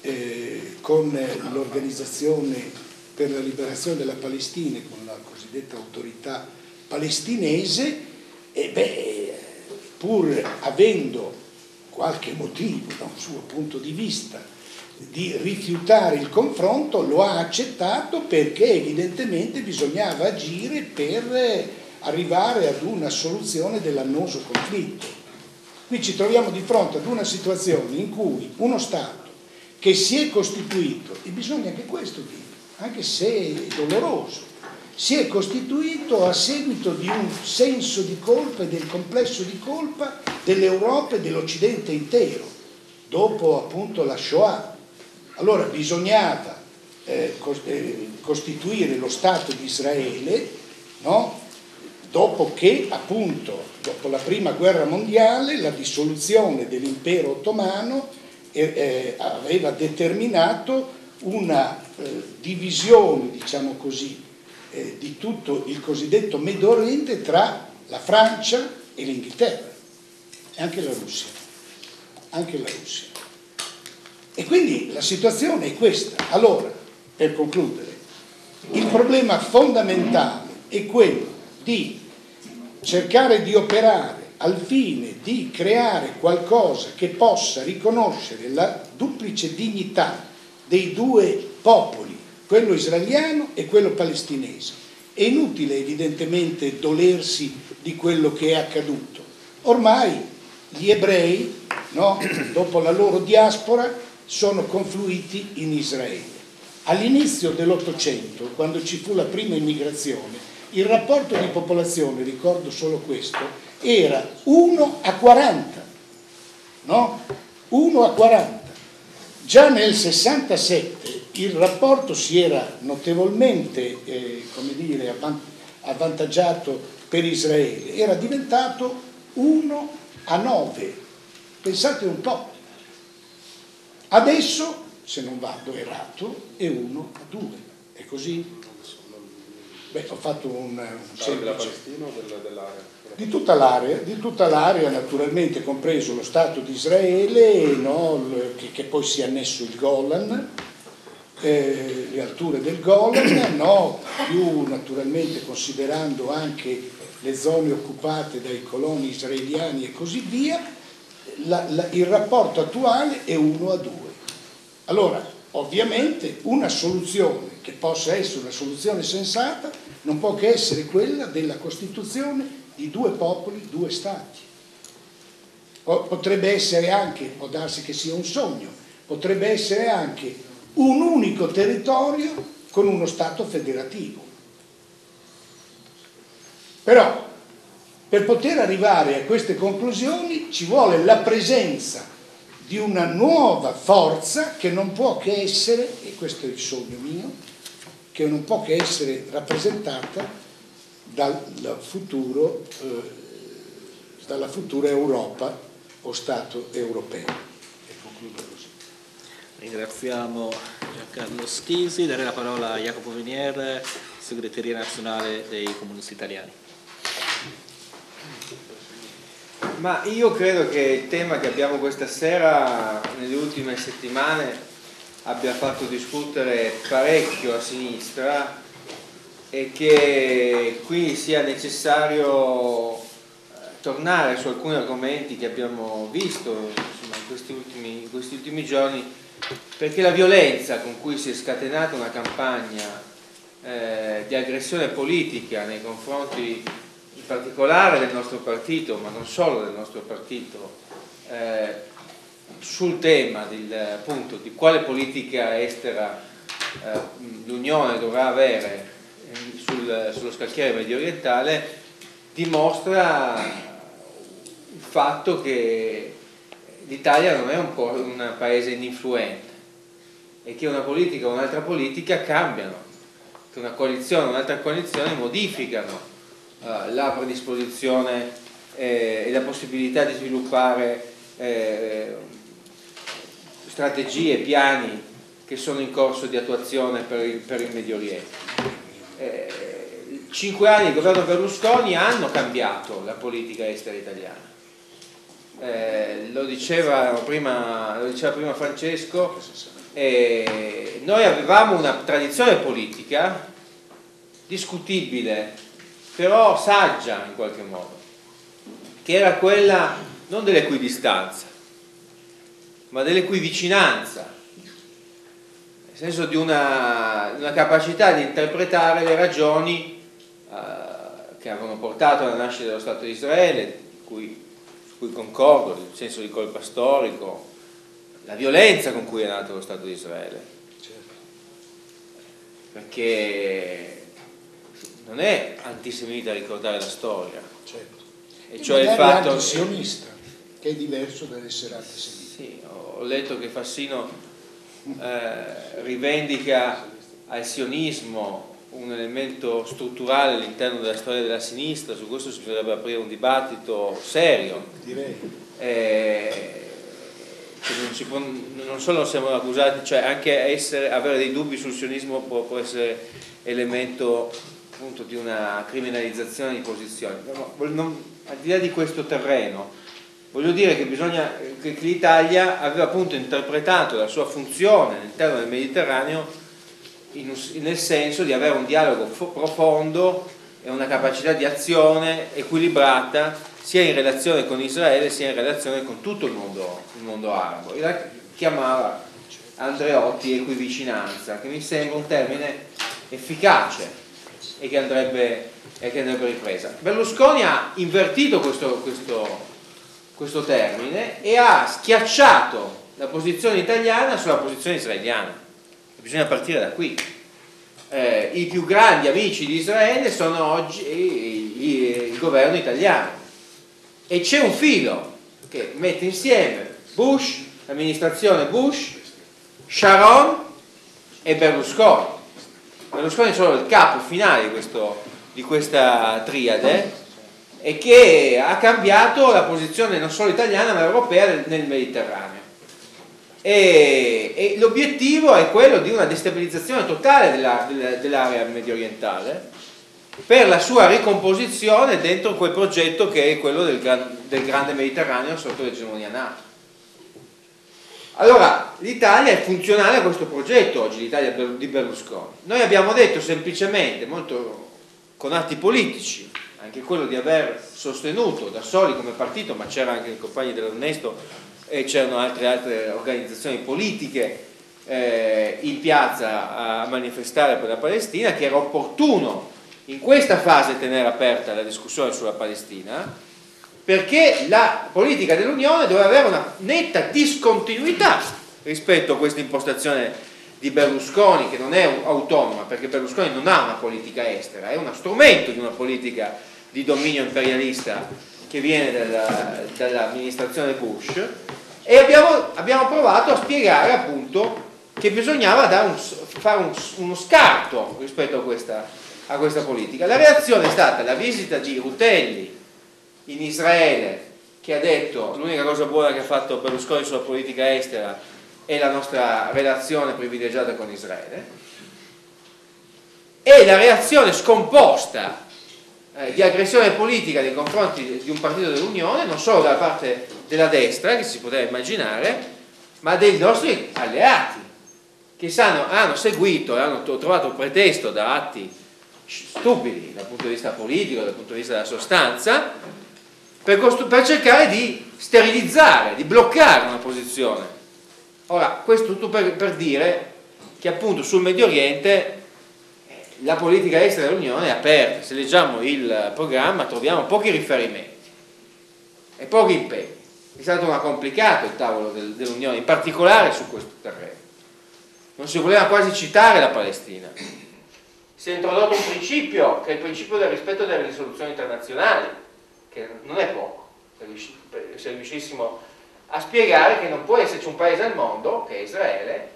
[SPEAKER 4] eh, con l'organizzazione per la liberazione della Palestina, con la cosiddetta autorità palestinese, e beh, pur avendo qualche motivo da un suo punto di vista di rifiutare il confronto, lo ha accettato perché evidentemente bisognava agire per arrivare ad una soluzione dell'annoso conflitto. Qui ci troviamo di fronte ad una situazione in cui uno Stato che si è costituito, e bisogna anche questo dire, anche se doloroso, si è costituito a seguito di un senso di colpa e del complesso di colpa dell'Europa e dell'Occidente intero, dopo appunto la Shoah, allora bisognava eh, eh, costituire lo Stato di Israele no? dopo che appunto dopo la prima guerra mondiale la dissoluzione dell'impero ottomano eh, eh aveva determinato una eh, divisione diciamo così eh, di tutto il cosiddetto Medio Oriente tra la Francia e l'Inghilterra e anche la Russia. Anche la Russia. E quindi la situazione è questa. Allora, per concludere, il problema fondamentale è quello di cercare di operare al fine di creare qualcosa che possa riconoscere la duplice dignità dei due popoli, quello israeliano e quello palestinese. È inutile evidentemente dolersi di quello che è accaduto. Ormai gli ebrei, no, dopo la loro diaspora, sono confluiti in Israele. All'inizio dell'Ottocento, quando ci fu la prima immigrazione, il rapporto di popolazione, ricordo solo questo, era 1 a 40, no? 1 a 40. Già nel 67 il rapporto si era notevolmente eh, dire, avvantaggiato per Israele, era diventato 1 a 9. Pensate un po'. Adesso, se non vado errato, è 1 a 2. È così? Beh, ho fatto un, un semplice... Di tutta l'area, di tutta l'area naturalmente compreso lo Stato di Israele, no, che, che, poi si è annesso il Golan, eh, le alture del Golan, no, più naturalmente considerando anche le zone occupate dai coloni israeliani e così via, la, la, il rapporto attuale è 1 a 2. Allora, ovviamente una soluzione che possa essere una soluzione sensata non può che essere quella della Costituzione di due popoli, due stati. Potrebbe essere anche, può darsi che sia un sogno, potrebbe essere anche un unico territorio con uno Stato federativo. Però per poter arrivare a queste conclusioni ci vuole la presenza di una nuova forza che non può che essere, e questo è il sogno mio, che non può che essere rappresentata dal futuro, eh, dalla futura Europa o Stato europeo. E concludo così.
[SPEAKER 1] Ringraziamo Giancarlo Schisi, darei la parola a Jacopo Venier, segreteria nazionale dei comunisti italiani.
[SPEAKER 5] Ma io credo che il tema che abbiamo questa sera, nelle ultime settimane, abbia fatto discutere parecchio a sinistra e che qui sia necessario eh, tornare su alcuni argomenti che abbiamo visto insomma, in, questi ultimi, in, questi ultimi, giorni perché la violenza con cui si è scatenata una campagna eh, di aggressione politica nei confronti in particolare del nostro partito ma non solo del nostro partito eh, sul tema del, appunto, di quale politica estera eh, l'Unione dovrà avere sul, sullo scacchiere medio orientale dimostra il fatto che l'Italia non è un, un paese ininfluente e che una politica o un'altra politica cambiano, che una coalizione o un'altra coalizione modificano uh, la predisposizione eh, e la possibilità di sviluppare eh, strategie, piani che sono in corso di attuazione per il, per il Medio Oriente eh, cinque anni di governo Berlusconi hanno cambiato la politica estera italiana. Eh, lo, diceva prima, lo, diceva prima, Francesco, eh, noi avevamo una tradizione politica discutibile, però saggia in qualche modo, che era quella non dell'equidistanza, ma dell'equivicinanza nel senso di una, una capacità di interpretare le ragioni eh, che avevano portato alla nascita dello Stato di Israele, cui, su cui concordo, il senso di colpa storico, la violenza con cui è nato lo Stato di Israele. Certo. Perché non è antisemita ricordare la storia.
[SPEAKER 4] Certo.
[SPEAKER 5] E cioè il fatto
[SPEAKER 4] antisionista, che è diverso dall'essere antisemita.
[SPEAKER 5] Ho letto che Fassino eh, rivendica al sionismo un elemento strutturale all'interno della storia della sinistra, su questo si dovrebbe aprire un dibattito serio. Eh, non, può, non, solo siamo accusati, cioè anche essere, avere dei dubbi sul sionismo può, può essere elemento appunto di una criminalizzazione di posizioni. Non, al di là di questo terreno, voglio dire che, bisogna, che l'Italia aveva appunto interpretato la sua funzione all'interno del Mediterraneo in, nel senso di avere un dialogo profondo e una capacità di azione equilibrata sia in relazione con Israele sia in relazione con tutto il mondo, il mondo arabo. E la chiamava Andreotti equivicinanza, che mi sembra un termine efficace e che andrebbe, e che andrebbe ripresa. Berlusconi ha invertito questo, questo, questo termine e ha schiacciato la posizione italiana sulla posizione israeliana. Bisogna partire da qui. Eh, I più grandi amici di Israele sono oggi il, governo italiano e c'è un filo che mette insieme Bush, l'amministrazione Bush, Sharon e Berlusconi. Berlusconi è solo il capo finale di, questo, di questa triade e che ha cambiato la posizione non solo italiana ma europea nel Mediterraneo. E, e l'obiettivo è quello di una destabilizzazione totale della, della, dell'area medio orientale per la sua ricomposizione dentro quel progetto che è quello del, del grande Mediterraneo sotto l'egemonia NATO. Allora, l'Italia è funzionale a questo progetto oggi, l'Italia di Berlusconi. Noi abbiamo detto semplicemente, molto con atti politici, anche quello di aver sostenuto da soli come partito, ma c'era anche i compagni dell'Ernesto e c'erano altre, altre organizzazioni politiche eh, in piazza a manifestare per la Palestina, che era opportuno in questa fase tenere aperta la discussione sulla Palestina, perché la politica dell'Unione doveva avere una netta discontinuità rispetto a questa impostazione di Berlusconi che non è autonoma perché Berlusconi non ha una politica estera, è uno strumento di una politica di dominio imperialista che viene dalla, dall'amministrazione Bush e abbiamo, abbiamo, provato a spiegare appunto che bisognava un, fare un, uno scarto rispetto a questa, a questa politica. La reazione è stata la visita di Rutelli in Israele che ha detto l'unica cosa buona che ha fatto Berlusconi sulla politica estera è la nostra relazione privilegiata con Israele e la reazione scomposta eh, di aggressione politica nei confronti di un partito dell'Unione non solo da parte della destra che si poteva immaginare ma dei nostri alleati che sanno, hanno seguito e hanno trovato pretesto da atti stupidi dal punto di vista politico, dal punto di vista della sostanza per, per cercare di sterilizzare, di bloccare una posizione. Ora, questo tutto per, per dire che appunto sul Medio Oriente la politica estera dell'Unione è aperta, se leggiamo il programma troviamo pochi riferimenti e pochi impegni. È stato una complicato il tavolo del, dell'Unione, in particolare su questo terreno. Non si voleva quasi citare la Palestina. Si è introdotto un principio, che è il principio del rispetto delle risoluzioni internazionali, che non è poco, se riuscissimo a spiegare che non può esserci un paese al mondo, che è Israele,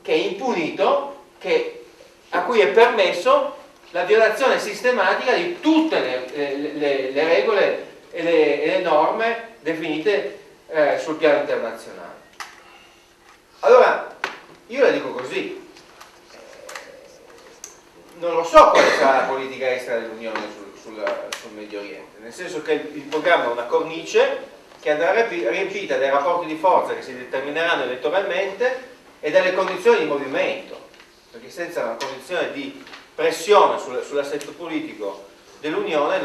[SPEAKER 5] che è impunito, che, a cui è permesso la violazione sistematica di tutte le, le, le regole e le, e le, norme definite eh, sul piano internazionale. Allora, io la dico così, eh, non lo so quale sarà la politica estera dell'Unione sul, sul, sul Medio Oriente nel senso che il, programma è una cornice che andrà riempita dai rapporti di forza che si determineranno elettoralmente e dalle condizioni di movimento, perché senza una condizione di pressione sul, sull'assetto politico dell'Unione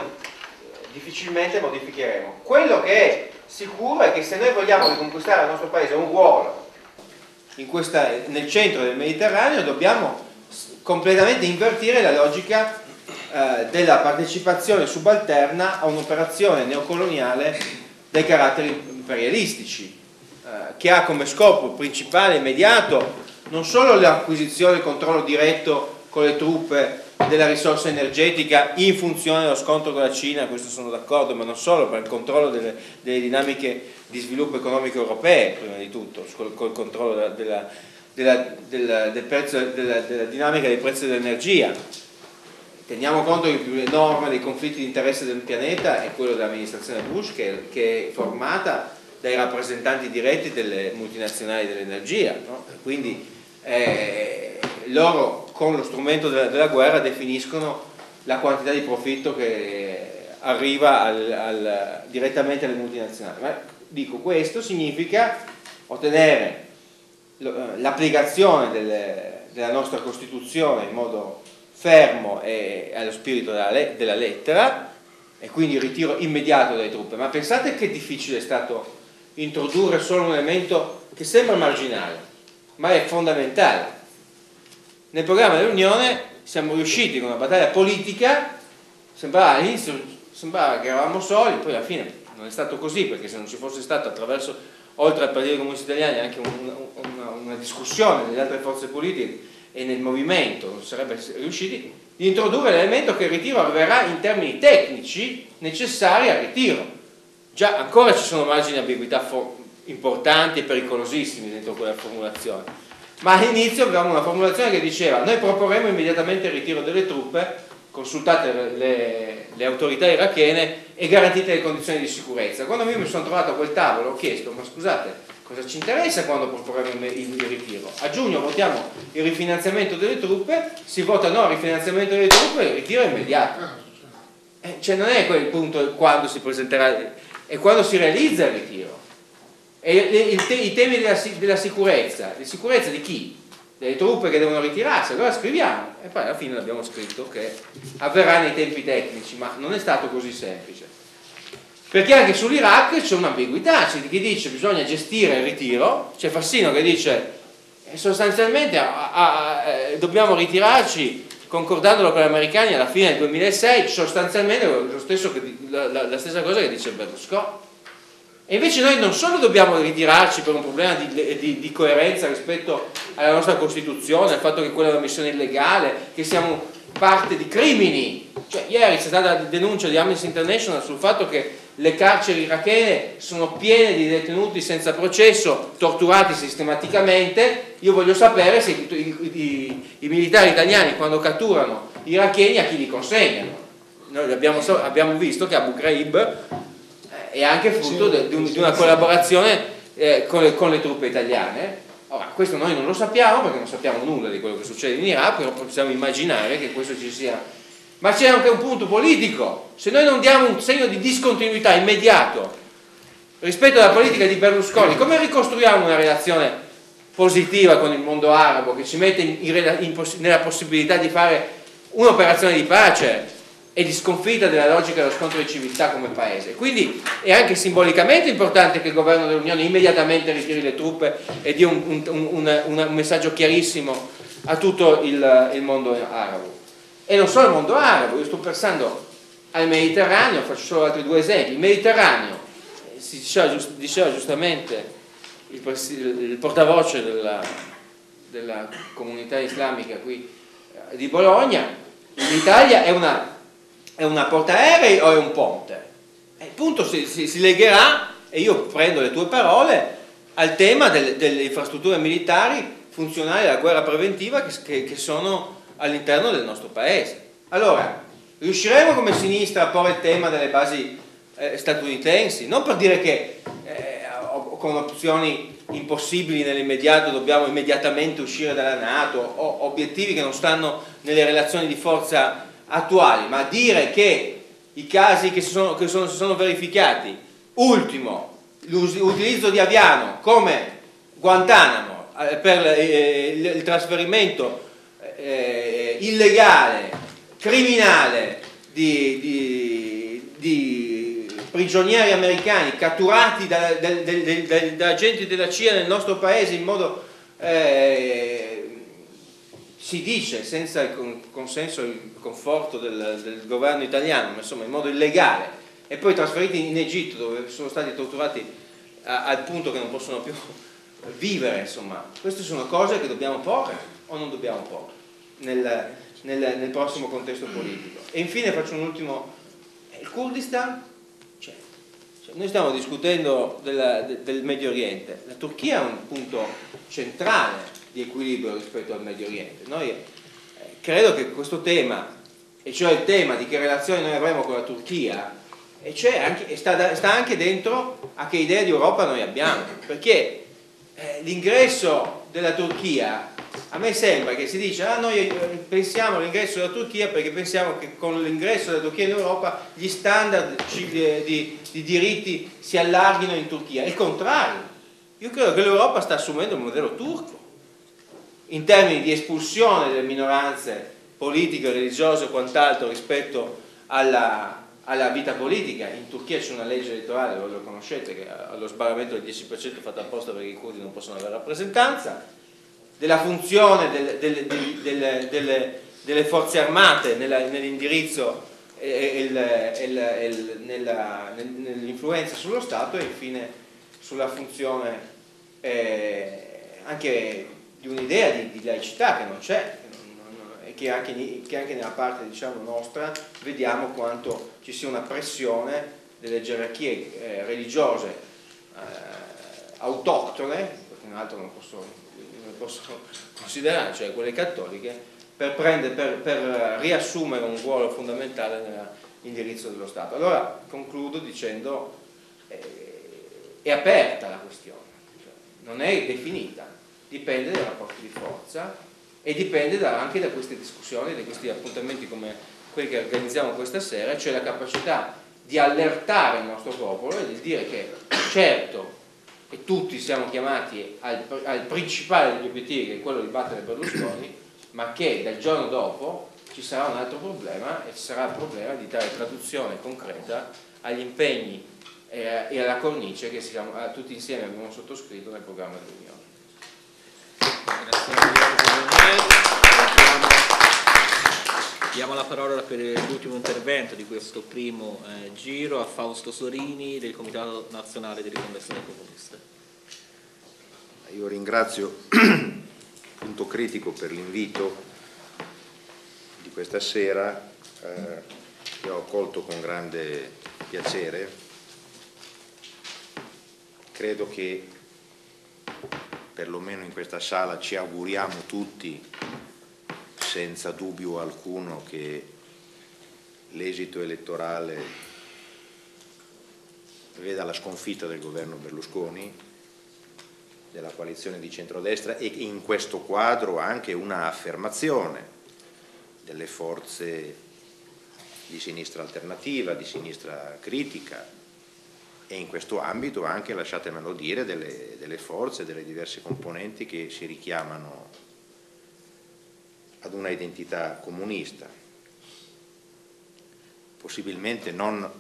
[SPEAKER 5] difficilmente modificheremo. Quello che è sicuro è che se noi vogliamo riconquistare al nostro Paese un ruolo questa, nel centro del Mediterraneo dobbiamo completamente invertire la logica eh, della partecipazione subalterna a un'operazione neocoloniale dai caratteri imperialistici, eh, che ha come scopo principale e immediato non solo l'acquisizione e il controllo diretto con le truppe della risorsa energetica in funzione dello scontro con la Cina, questo sono d'accordo, ma non solo, per il controllo delle, delle dinamiche di sviluppo economico europee, prima di tutto, col, col controllo della, della, della, del prezzo, della dinamica dei prezzi dell'energia, Teniamo conto che il più enorme dei conflitti di interesse del pianeta è quello dell'amministrazione Bush che, che, è formata dai rappresentanti diretti delle multinazionali dell'energia, no? quindi eh, loro con lo strumento della, della, guerra definiscono la quantità di profitto che arriva al, al, direttamente alle multinazionali. Ma dico, questo significa ottenere eh, l'applicazione delle, della nostra Costituzione in modo fermo e allo spirito della, della lettera e quindi il ritiro immediato delle truppe. Ma pensate che difficile è stato introdurre solo un elemento che sembra marginale, ma è fondamentale. Nel programma dell'Unione siamo riusciti con una battaglia politica, sembrava all'inizio sembrava che eravamo soli, poi alla fine non è stato così, perché se non ci fosse stato attraverso, oltre al Partito Comunista Italiano, anche una, una, una discussione nelle altre forze politiche e nel movimento, non sarebbe riusciti, di introdurre l'elemento che il ritiro avverrà in termini tecnici necessari al ritiro. Già ancora ci sono margini di ambiguità importanti e pericolosissimi dentro quella formulazione. Ma all'inizio avevamo una formulazione che diceva noi proporremo immediatamente il ritiro delle truppe consultate le, le, autorità irachene e garantite le condizioni di sicurezza. Quando io mi sono trovato a quel tavolo ho chiesto, ma scusate, cosa ci interessa quando proporremo il, ritiro? A giugno votiamo il rifinanziamento delle truppe, si vota no al rifinanziamento delle truppe, il ritiro è immediato. Eh, cioè non è quel punto quando si presenterà, è quando si realizza il ritiro. E il, i temi della, della sicurezza, di sicurezza di chi? delle truppe che devono ritirarsi, allora scriviamo e poi alla fine l'abbiamo scritto che avverrà nei tempi tecnici, ma non è stato così semplice. Perché anche sull'Iraq c'è un'ambiguità, c'è chi dice che bisogna gestire il ritiro, c'è Fassino che dice sostanzialmente a, a, a, eh, dobbiamo ritirarci concordandolo con gli americani alla fine del 2006, sostanzialmente lo che, la, la, la stessa cosa che dice Berlusconi. E invece noi non solo dobbiamo ritirarci per un problema di, di, di, coerenza rispetto alla nostra Costituzione, al fatto che quella è una missione illegale, che siamo parte di crimini. Cioè, ieri c'è stata la denuncia di Amnesty International sul fatto che le carceri irachene sono piene di detenuti senza processo, torturati sistematicamente. Io voglio sapere se i, i, i militari italiani quando catturano iracheni a chi li consegnano. Noi abbiamo, abbiamo visto che Abu Ghraib è anche frutto sì, di, di, una collaborazione eh, con, le, con, le, truppe italiane. Ora, questo noi non lo sappiamo perché non sappiamo nulla di quello che succede in Iraq, però possiamo immaginare che questo ci sia. Ma c'è anche un punto politico. Se noi non diamo un segno di discontinuità immediato rispetto alla politica di Berlusconi, come ricostruiamo una relazione positiva con il mondo arabo che ci mette in, in, in, nella possibilità di fare un'operazione di pace? E di sconfitta della logica dello scontro di civiltà come paese. Quindi è anche simbolicamente importante che il governo dell'Unione immediatamente ritiri le truppe e dia un, un, un, un messaggio chiarissimo a tutto il, il, mondo arabo. E non solo il mondo arabo, io sto pensando al Mediterraneo, faccio solo altri due esempi. Il Mediterraneo, si diceva, giust, diceva giustamente il, il portavoce della, della comunità islamica qui eh, di Bologna, l'Italia è una è una portaerei o è un ponte? E il punto si, si, si, legherà, e io prendo le tue parole, al tema del, delle infrastrutture militari funzionali alla guerra preventiva che, che, che sono all'interno del nostro paese. Allora, riusciremo come sinistra a porre il tema delle basi eh, statunitensi? Non per dire che eh, con opzioni impossibili nell'immediato dobbiamo immediatamente uscire dalla Nato o obiettivi che non stanno nelle relazioni di forza attuali, ma dire che i casi che si sono, che sono, si sono verificati, ultimo, l'utilizzo di Aviano come Guantanamo eh, per eh, il, il, trasferimento eh, illegale, criminale di, di, di, prigionieri americani catturati da, da, da, da, agenti della CIA nel nostro paese in modo eh, si dice senza il consenso e il conforto del, del, governo italiano, ma insomma in modo illegale, e poi trasferiti in Egitto dove sono stati torturati a, al punto che non possono più vivere, insomma, queste sono cose che dobbiamo porre o non dobbiamo porre nel, nel, nel prossimo contesto politico. E infine faccio un ultimo, il Kurdistan, cioè, cioè noi stiamo discutendo della, de, del Medio Oriente, la Turchia è un punto centrale di equilibrio rispetto al Medio Oriente. Noi eh, credo che questo tema, e cioè il tema di che relazioni noi avremo con la Turchia, e anche, sta, sta, anche dentro a che idea di Europa noi abbiamo, perché eh, l'ingresso della Turchia A me sembra che si dice, ah noi eh, pensiamo all'ingresso della Turchia perché pensiamo che con l'ingresso della Turchia in Europa gli standard di, di, di diritti si allarghino in Turchia. È il contrario. Io credo che l'Europa sta assumendo il modello turco in termini di espulsione delle minoranze politiche, religiose o quant'altro rispetto alla, alla vita politica. In Turchia c'è una legge elettorale, voi lo conoscete, che ha lo sbarramento del 10% fatto apposta perché i curdi non possono avere rappresentanza, della funzione delle, delle, delle, delle forze armate nell'indirizzo e nell'influenza sullo Stato e infine sulla funzione eh, anche di un'idea di, di, laicità che non c'è e che anche, che anche nella parte diciamo, nostra vediamo quanto ci sia una pressione delle gerarchie eh, religiose eh, autoctone, perché un altro non posso, non posso considerare, cioè quelle cattoliche, per, prendere, per, per riassumere un ruolo fondamentale nell'indirizzo dello Stato. Allora concludo dicendo eh, è aperta la questione, cioè, non è definita, dipende dai rapporti di forza e dipende da, anche da queste discussioni, da questi appuntamenti come quelli che organizziamo questa sera, cioè la capacità di allertare il nostro popolo e di dire che certo e tutti siamo chiamati al, al principale degli obiettivi che è quello di battere Berlusconi, ma che dal giorno dopo ci sarà un altro problema e ci sarà il problema di dare traduzione concreta agli impegni e alla cornice che siamo, tutti insieme abbiamo sottoscritto nel programma dell'Unione.
[SPEAKER 1] Diamo la parola per l'ultimo intervento di questo primo eh, giro a Fausto Sorini del Comitato Nazionale di Riconversione Comunista.
[SPEAKER 6] Io ringrazio Punto Critico per l'invito di questa sera eh, che ho accolto con grande piacere. Credo che perlomeno in questa sala ci auguriamo tutti senza dubbio alcuno che l'esito elettorale veda la sconfitta del governo Berlusconi, della coalizione di centrodestra e in questo quadro anche una affermazione delle forze di sinistra alternativa, di sinistra critica e in questo ambito anche, lasciatemelo dire, delle, delle forze, delle diverse componenti che si richiamano ad una identità comunista, possibilmente non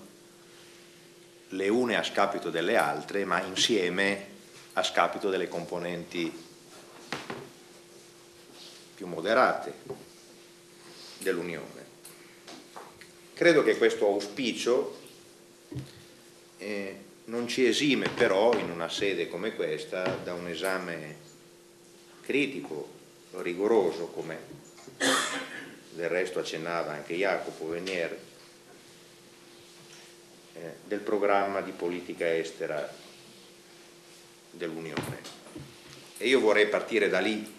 [SPEAKER 6] le une a scapito delle altre, ma insieme a scapito delle componenti più moderate dell'Unione. Credo che questo auspicio eh, non ci esime però in una sede come questa da un esame critico, rigoroso come del resto accennava anche Jacopo Venier, eh, del programma di politica estera dell'Unione. E io vorrei partire da lì,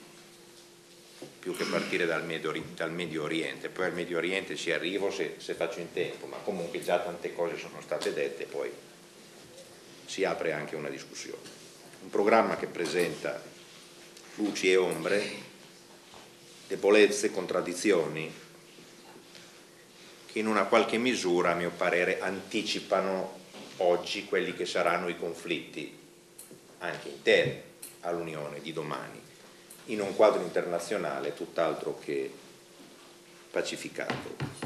[SPEAKER 6] più che partire dal Medio, dal Medio Oriente, poi al Medio Oriente ci arrivo se, se faccio in tempo, ma comunque già tante cose sono state dette, poi si apre anche una discussione. Un programma che presenta luci e ombre, debolezze, contraddizioni che in una qualche misura, a mio parere, anticipano oggi quelli che saranno i conflitti anche interni all'Unione di domani, in un quadro internazionale tutt'altro che pacificato.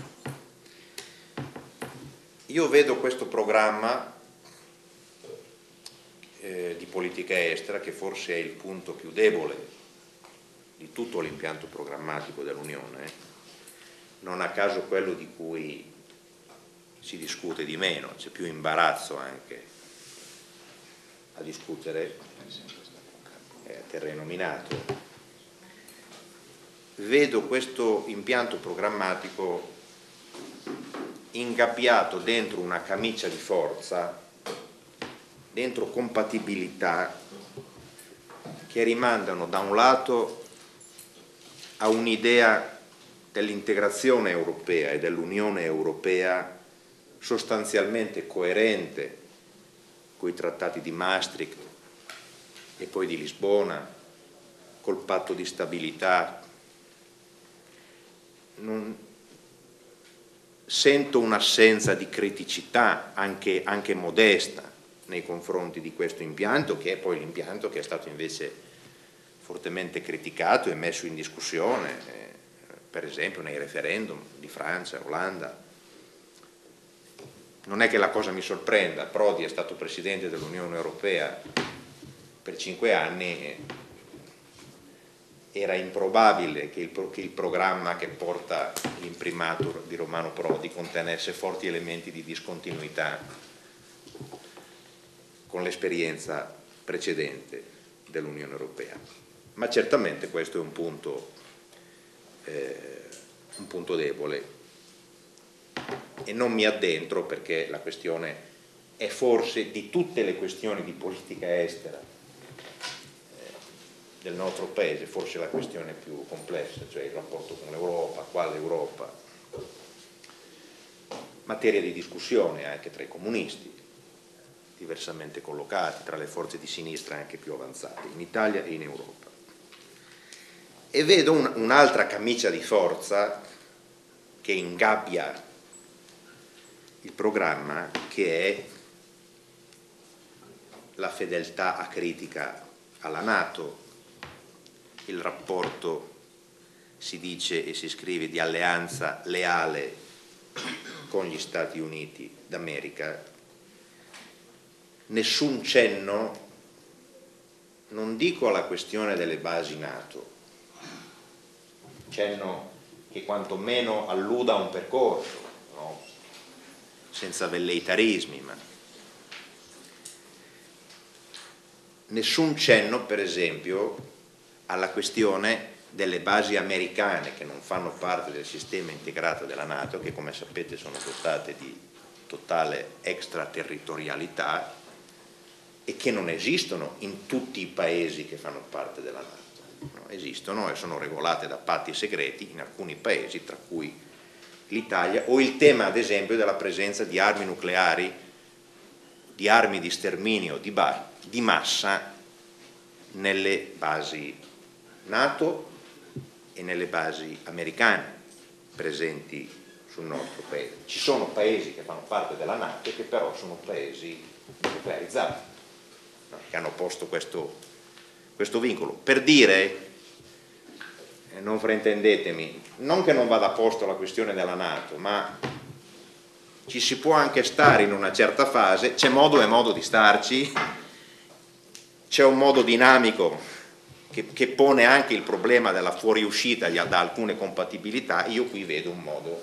[SPEAKER 6] Io vedo questo programma eh, di politica estera, che forse è il punto più debole di tutto l'impianto programmatico dell'Unione, non a caso quello di cui si discute di meno, c'è più imbarazzo anche a discutere a terreno minato. Vedo questo impianto programmatico ingabbiato dentro una camicia di forza, dentro compatibilità che rimandano da un lato a un'idea dell'integrazione europea e dell'Unione Europea sostanzialmente coerente con i trattati di Maastricht e poi di Lisbona col patto di stabilità. Non, sento un'assenza di criticità anche, anche, modesta nei confronti di questo impianto, che è poi l'impianto che è stato invece fortemente criticato e messo in discussione, eh, per esempio nei referendum di Francia, Olanda. Non è che la cosa mi sorprenda, Prodi è stato Presidente dell'Unione Europea per cinque anni, era improbabile che il, che il programma che porta l'imprimatur di Romano Prodi contenesse forti elementi di discontinuità con l'esperienza precedente dell'Unione Europea. Ma certamente questo è un punto, eh, un punto debole e non mi addentro perché la questione è forse di tutte le questioni di politica estera del nostro paese, forse la questione più complessa, cioè il rapporto con l'Europa, quale Europa, materia di discussione anche tra i comunisti, diversamente collocati, tra le forze di sinistra anche più avanzate, in Italia e in Europa. E vedo un, un'altra camicia di forza che ingabbia il programma, che è la fedeltà acritica alla Nato, il rapporto si dice e si scrive di alleanza leale con gli Stati Uniti d'America, nessun cenno, non dico alla questione delle basi NATO, cenno che quantomeno alluda a un percorso, no? senza velleitarismi, ma nessun cenno per esempio alla questione delle basi americane che non fanno parte del sistema integrato della Nato, che come sapete sono dotate di totale extraterritorialità e che non esistono in tutti i paesi che fanno parte della Nato. No, esistono e sono regolate da patti segreti in alcuni paesi, tra cui l'Italia, o il tema ad esempio della presenza di armi nucleari, di armi di sterminio di, di massa nelle basi NATO e nelle basi americane presenti sul nostro paese. Ci sono paesi che fanno parte della Nato che però sono paesi nuclearizzati? Che hanno posto questo, questo vincolo. Per dire, eh, non fraintendetemi, non che non vada a posto la questione della Nato, ma ci si può anche stare in una certa fase, c'è modo e modo di starci, c'è un modo dinamico che, che, pone anche il problema della fuoriuscita da alcune compatibilità, io qui vedo un modo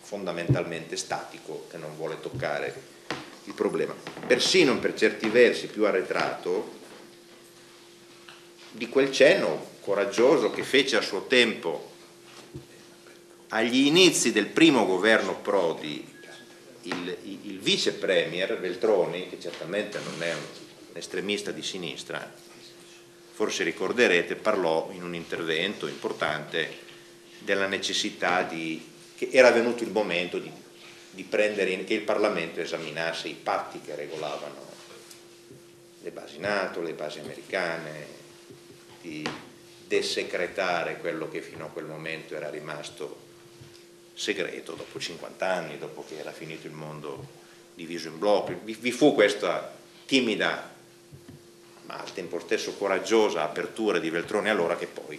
[SPEAKER 6] fondamentalmente statico che non vuole toccare il problema. Persino per certi versi più arretrato di quel cenno coraggioso che fece a suo tempo agli inizi del primo governo Prodi il, il vice premier Veltroni, che certamente non è un estremista di sinistra, forse ricorderete, parlò in un intervento importante della necessità di, che era venuto il momento di, di prendere in, che il Parlamento esaminasse i patti che regolavano le basi NATO, le basi americane, di desecretare quello che fino a quel momento era rimasto segreto dopo 50 anni, dopo che era finito il mondo diviso in blocchi. Vi, fu questa timida ma al tempo stesso coraggiosa apertura di Veltroni allora che poi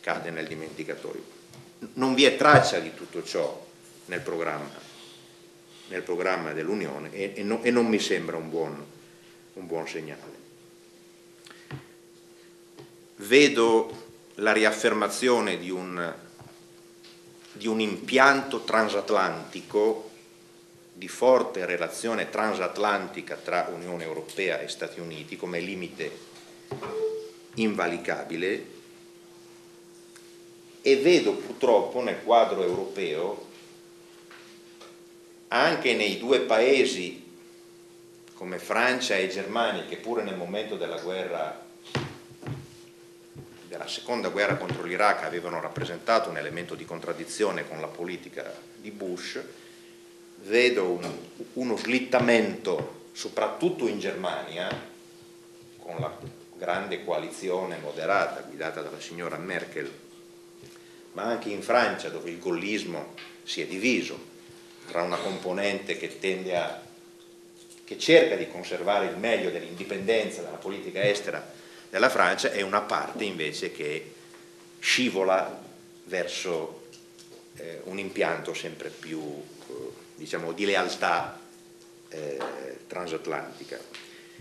[SPEAKER 6] cade nel dimenticatoio. Non vi è traccia di tutto ciò nel programma, nel programma dell'Unione e, e, no, e, non mi sembra un buon, un buon segnale. Vedo la riaffermazione di un, di un impianto transatlantico di forte relazione transatlantica tra Unione Europea e Stati Uniti come limite invalicabile e vedo purtroppo nel quadro europeo anche nei due paesi come Francia e Germania che pure nel momento della guerra della seconda guerra contro l'Iraq avevano rappresentato un elemento di contraddizione con la politica di Bush vedo un, uno slittamento soprattutto in Germania con la, grande coalizione moderata guidata dalla signora Merkel, ma anche in Francia dove il gollismo si è diviso tra una componente che tende a che cerca di conservare il meglio dell'indipendenza della politica estera della Francia e una parte invece che scivola verso eh, un impianto sempre più eh, diciamo, di lealtà eh, transatlantica.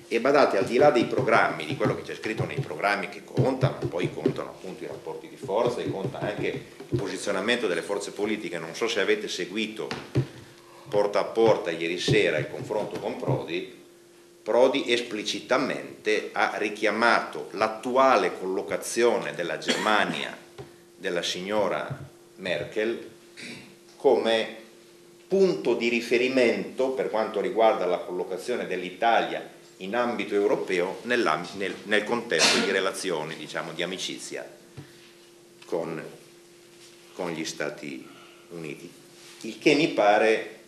[SPEAKER 6] E badate, al di là dei programmi, di quello che c'è scritto nei programmi che conta, ma poi contano appunto i rapporti di forza e conta anche il posizionamento delle forze politiche, non so se avete seguito porta a porta ieri sera il confronto con Prodi, Prodi esplicitamente ha richiamato l'attuale collocazione della Germania della signora Merkel come punto di riferimento per quanto riguarda la collocazione dell'Italia in ambito europeo nel, nel, contesto di relazioni, diciamo, di amicizia con, con gli Stati Uniti. Il che mi pare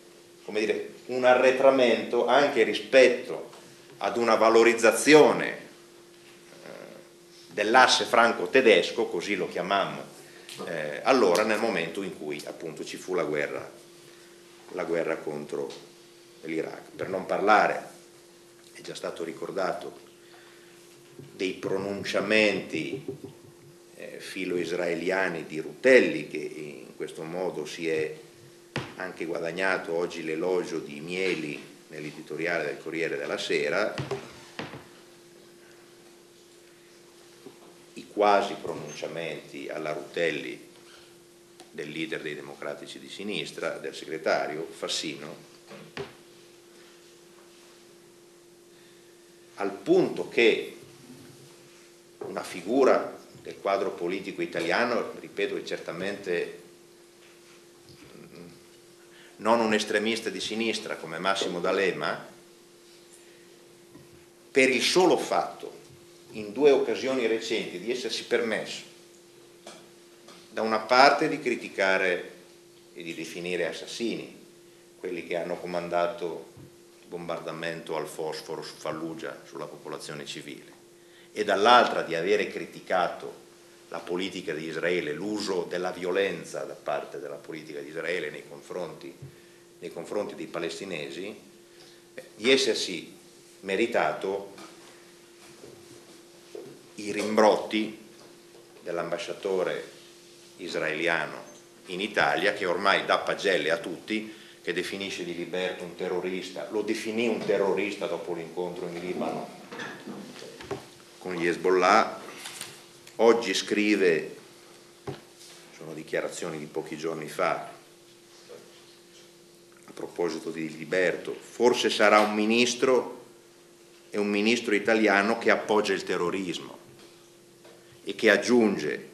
[SPEAKER 6] come dire, un arretramento anche rispetto ad una valorizzazione eh, dell'asse franco-tedesco, così lo chiamammo eh, allora nel momento in cui appunto ci fu la guerra, la guerra contro l'Iraq. Per non parlare, è già stato ricordato, dei pronunciamenti eh, filo-israeliani di Rutelli che in questo modo si è anche guadagnato oggi l'elogio di Mieli nell'editoriale del Corriere della Sera, i quasi pronunciamenti alla Rutelli del leader dei democratici di sinistra, del segretario Fassino, al punto che una figura del quadro politico italiano, ripeto che certamente non un estremista di sinistra come Massimo D'Alema, per il solo fatto, in due occasioni recenti, di essersi permesso da una parte di criticare e di definire assassini quelli che hanno comandato il bombardamento al fosforo su Fallujah sulla popolazione civile e dall'altra di avere criticato la politica di Israele, l'uso della violenza da parte della politica di Israele nei confronti, nei confronti dei palestinesi, di essersi meritato i rimbrotti dell'ambasciatore israeliano in Italia che ormai dà pagelle a tutti, che definisce di Liberto un terrorista, lo definì un terrorista dopo l'incontro in Libano con gli Hezbollah Oggi scrive, sono dichiarazioni di pochi giorni fa, a proposito di Liberto, forse sarà un ministro e un ministro italiano che appoggia il terrorismo e che aggiunge,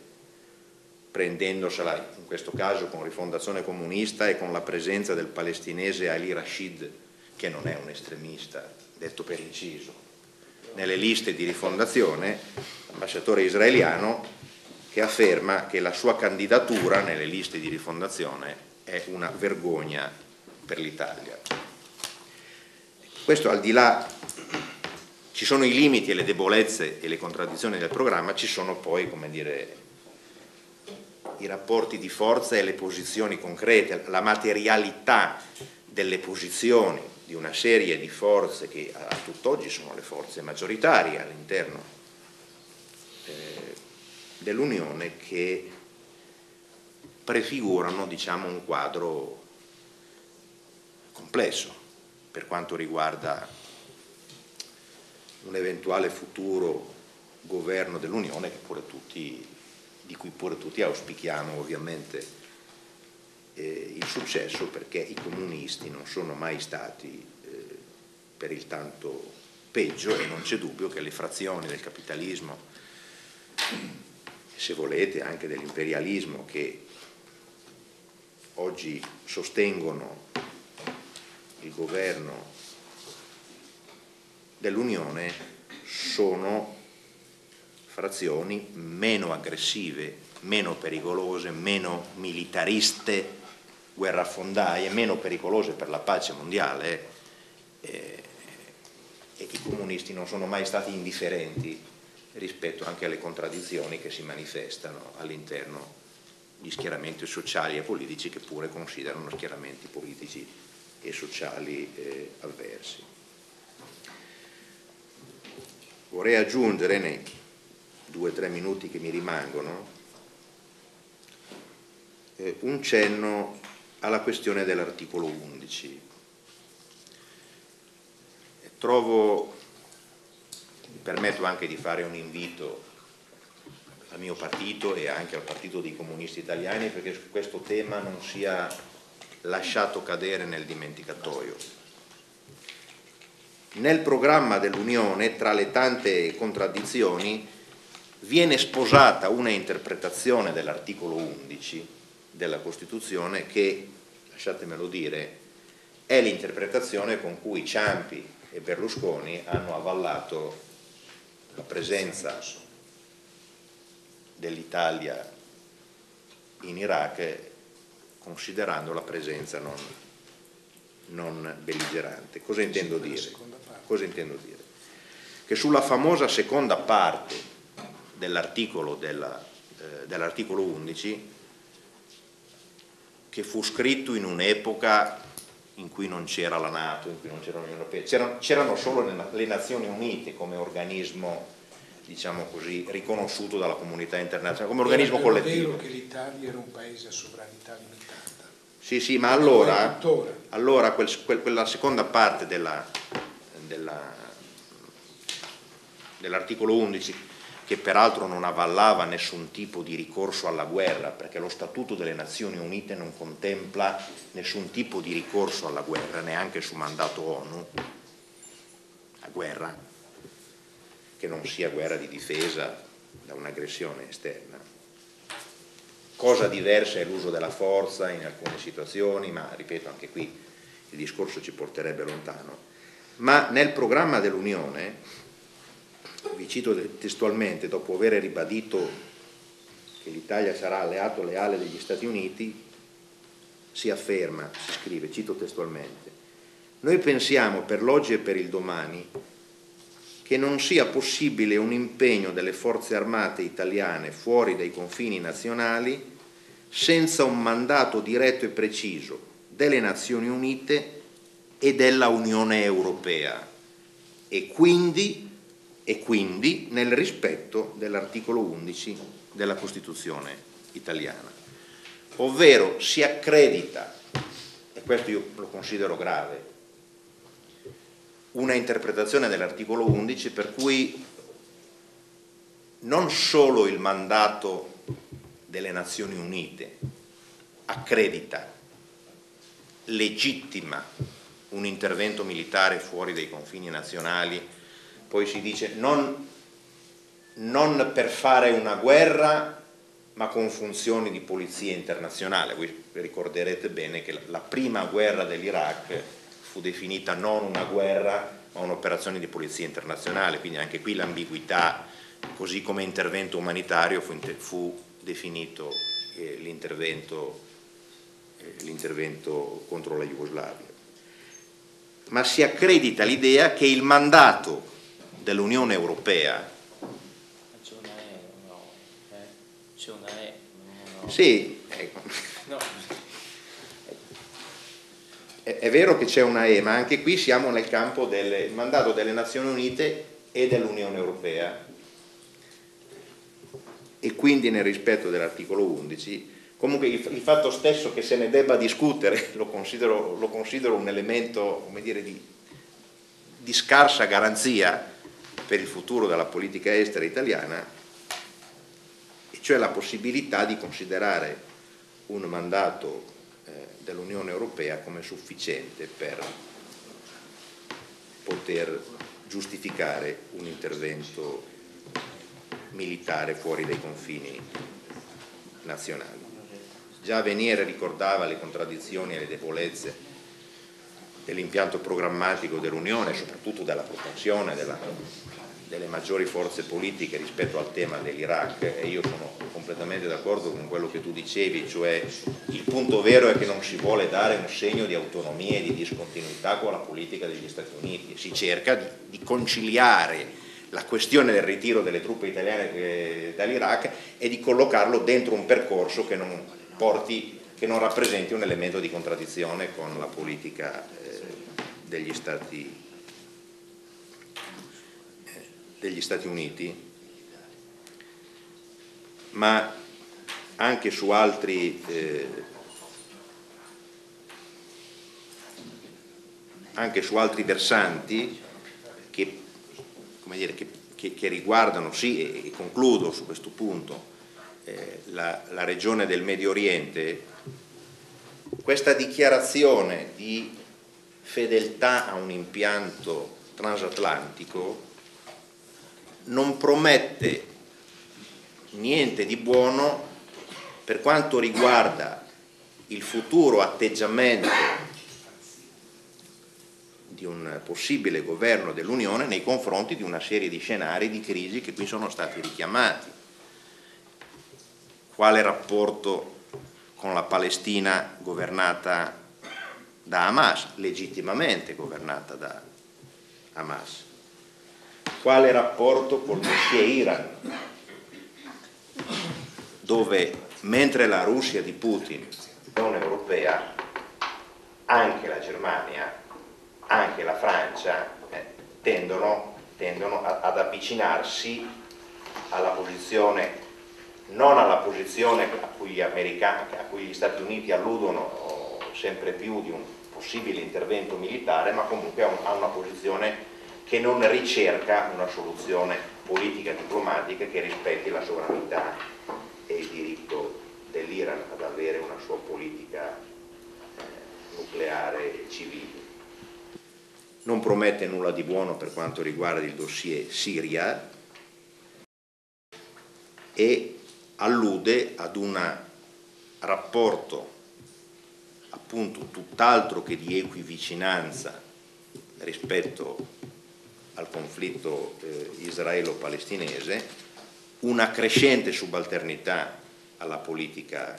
[SPEAKER 6] prendendosela in questo caso con Rifondazione Comunista e con la presenza del palestinese Ali Rashid, che non è un estremista, detto per inciso, nelle liste di rifondazione, l'ambasciatore israeliano che afferma che la sua candidatura nelle liste di rifondazione è una vergogna per l'Italia. Questo al di là, ci sono i limiti e le debolezze e le contraddizioni del programma, ci sono poi, come dire, i rapporti di forza e le posizioni concrete, la materialità delle posizioni di una serie di forze che a tutt'oggi sono le forze maggioritarie all'interno eh, dell'Unione che prefigurano diciamo, un quadro complesso per quanto riguarda un eventuale futuro governo dell'Unione di cui pure tutti auspichiamo ovviamente eh, il successo perché i comunisti non sono mai stati eh, per il tanto peggio e non c'è dubbio che le frazioni del capitalismo, se volete anche dell'imperialismo che oggi sostengono il governo dell'Unione sono frazioni meno aggressive, meno pericolose, meno militariste guerrafondaie meno pericolose per la pace mondiale eh, e i comunisti non sono mai stati indifferenti rispetto anche alle contraddizioni che si manifestano all'interno di schieramenti sociali e politici che pure considerano schieramenti politici e sociali eh, avversi. Vorrei aggiungere nei due o tre minuti che mi rimangono eh, un cenno alla questione dell'articolo 11. Trovo, mi permetto anche di fare un invito al mio partito e anche al Partito dei Comunisti Italiani perché questo tema non sia lasciato cadere nel dimenticatoio. Nel programma dell'Unione, tra le tante contraddizioni, viene sposata una interpretazione dell'articolo 11 della Costituzione che, lasciatemelo dire, è l'interpretazione con cui Ciampi e Berlusconi hanno avallato la presenza dell'Italia in Iraq considerando la presenza non, non belligerante. Cosa intendo dire? Cosa intendo dire? Che sulla famosa seconda parte dell'articolo della, eh, dell'articolo 11, che fu scritto in un'epoca in cui non c'era la Nato, in cui non c'era l'Unione Europea, c'erano, solo le, Nazioni Unite come organismo diciamo così, riconosciuto dalla comunità internazionale, come organismo
[SPEAKER 4] era
[SPEAKER 6] collettivo.
[SPEAKER 4] È vero che l'Italia era un paese a sovranità limitata.
[SPEAKER 6] Sì, sì, ma allora, allora quel, quel, quella seconda parte della, della, dell'articolo 11, che peraltro non avvallava nessun tipo di ricorso alla guerra, perché lo Statuto delle Nazioni Unite non contempla nessun tipo di ricorso alla guerra, neanche su mandato ONU, la guerra, che non sia guerra di difesa da un'aggressione esterna. Cosa diversa è l'uso della forza in alcune situazioni, ma ripeto anche qui il discorso ci porterebbe lontano. Ma nel programma dell'Unione, vi cito testualmente, dopo aver ribadito che l'Italia sarà alleato leale degli Stati Uniti, si afferma, si scrive, cito testualmente, noi pensiamo per l'oggi e per il domani che non sia possibile un impegno delle forze armate italiane fuori dai confini nazionali senza un mandato diretto e preciso delle Nazioni Unite e della Unione Europea. E quindi, e quindi nel rispetto dell'articolo 11 della Costituzione italiana. Ovvero si accredita, e questo io lo considero grave, una interpretazione dell'articolo 11 per cui non solo il mandato delle Nazioni Unite accredita, legittima un intervento militare fuori dai confini nazionali, poi si dice non, non per fare una guerra ma con funzioni di polizia internazionale. Voi ricorderete bene che la prima guerra dell'Iraq fu definita non una guerra ma un'operazione di polizia internazionale, quindi anche qui l'ambiguità, così come intervento umanitario, fu, fu definito eh, l'intervento, eh, l'intervento contro la Jugoslavia. Ma si accredita l'idea che il mandato dell'Unione Europea
[SPEAKER 1] c'è una E, no, eh? c'è una E, no.
[SPEAKER 6] Sì, ecco. no è vero che c'è una E, ma anche qui siamo nel campo del mandato delle Nazioni Unite e dell'Unione Europea e quindi nel rispetto dell'articolo 11. Comunque il, il, fatto stesso che se ne debba discutere lo considero, lo considero un elemento dire, di, di scarsa garanzia per il futuro della politica estera italiana, cioè la possibilità di considerare un mandato dell'Unione Europea come sufficiente per poter giustificare un intervento militare fuori dai confini nazionali. Già Veniere ricordava le contraddizioni e le debolezze dell'impianto programmatico dell'Unione, soprattutto della propensione della delle maggiori forze politiche rispetto al tema dell'Iraq. E io sono completamente d'accordo con quello che tu dicevi, cioè il punto vero è che non si vuole dare un segno di autonomia e di discontinuità con la politica degli Stati Uniti, si cerca di, di conciliare la questione del ritiro delle truppe italiane eh, dall'Iraq e di collocarlo dentro un percorso che non, porti, che non rappresenti un elemento di contraddizione con la politica eh, degli, Stati, eh, degli Stati Uniti, ma anche su altri eh, anche su altri versanti che, dire, che, che, che riguardano, sì, e, e, concludo su questo punto, eh, la, la regione del Medio Oriente, questa dichiarazione di fedeltà a un impianto transatlantico non promette niente di buono per quanto riguarda il futuro atteggiamento di un possibile governo dell'Unione nei confronti di una serie di scenari di crisi che qui sono stati richiamati. Quale rapporto con la Palestina governata da Hamas, legittimamente governata da Hamas? Quale rapporto dossier Iran, dove mentre la Russia di Putin, l'Unione Europea, anche la Germania anche la Francia eh, tendono, tendono ad avvicinarsi alla posizione, non alla posizione a cui a cui gli Stati Uniti alludono sempre più di un possibile intervento militare, ma comunque a, un, a una posizione che non ricerca una soluzione politica diplomatica che rispetti la sovranità e il diritto dell'Iran ad avere una sua politica eh, nucleare civile. Non promette nulla di buono per quanto riguarda il dossier Siria e allude ad un rapporto appunto tutt'altro che di equivicinanza rispetto al conflitto eh, israelo-palestinese, una crescente subalternità alla politica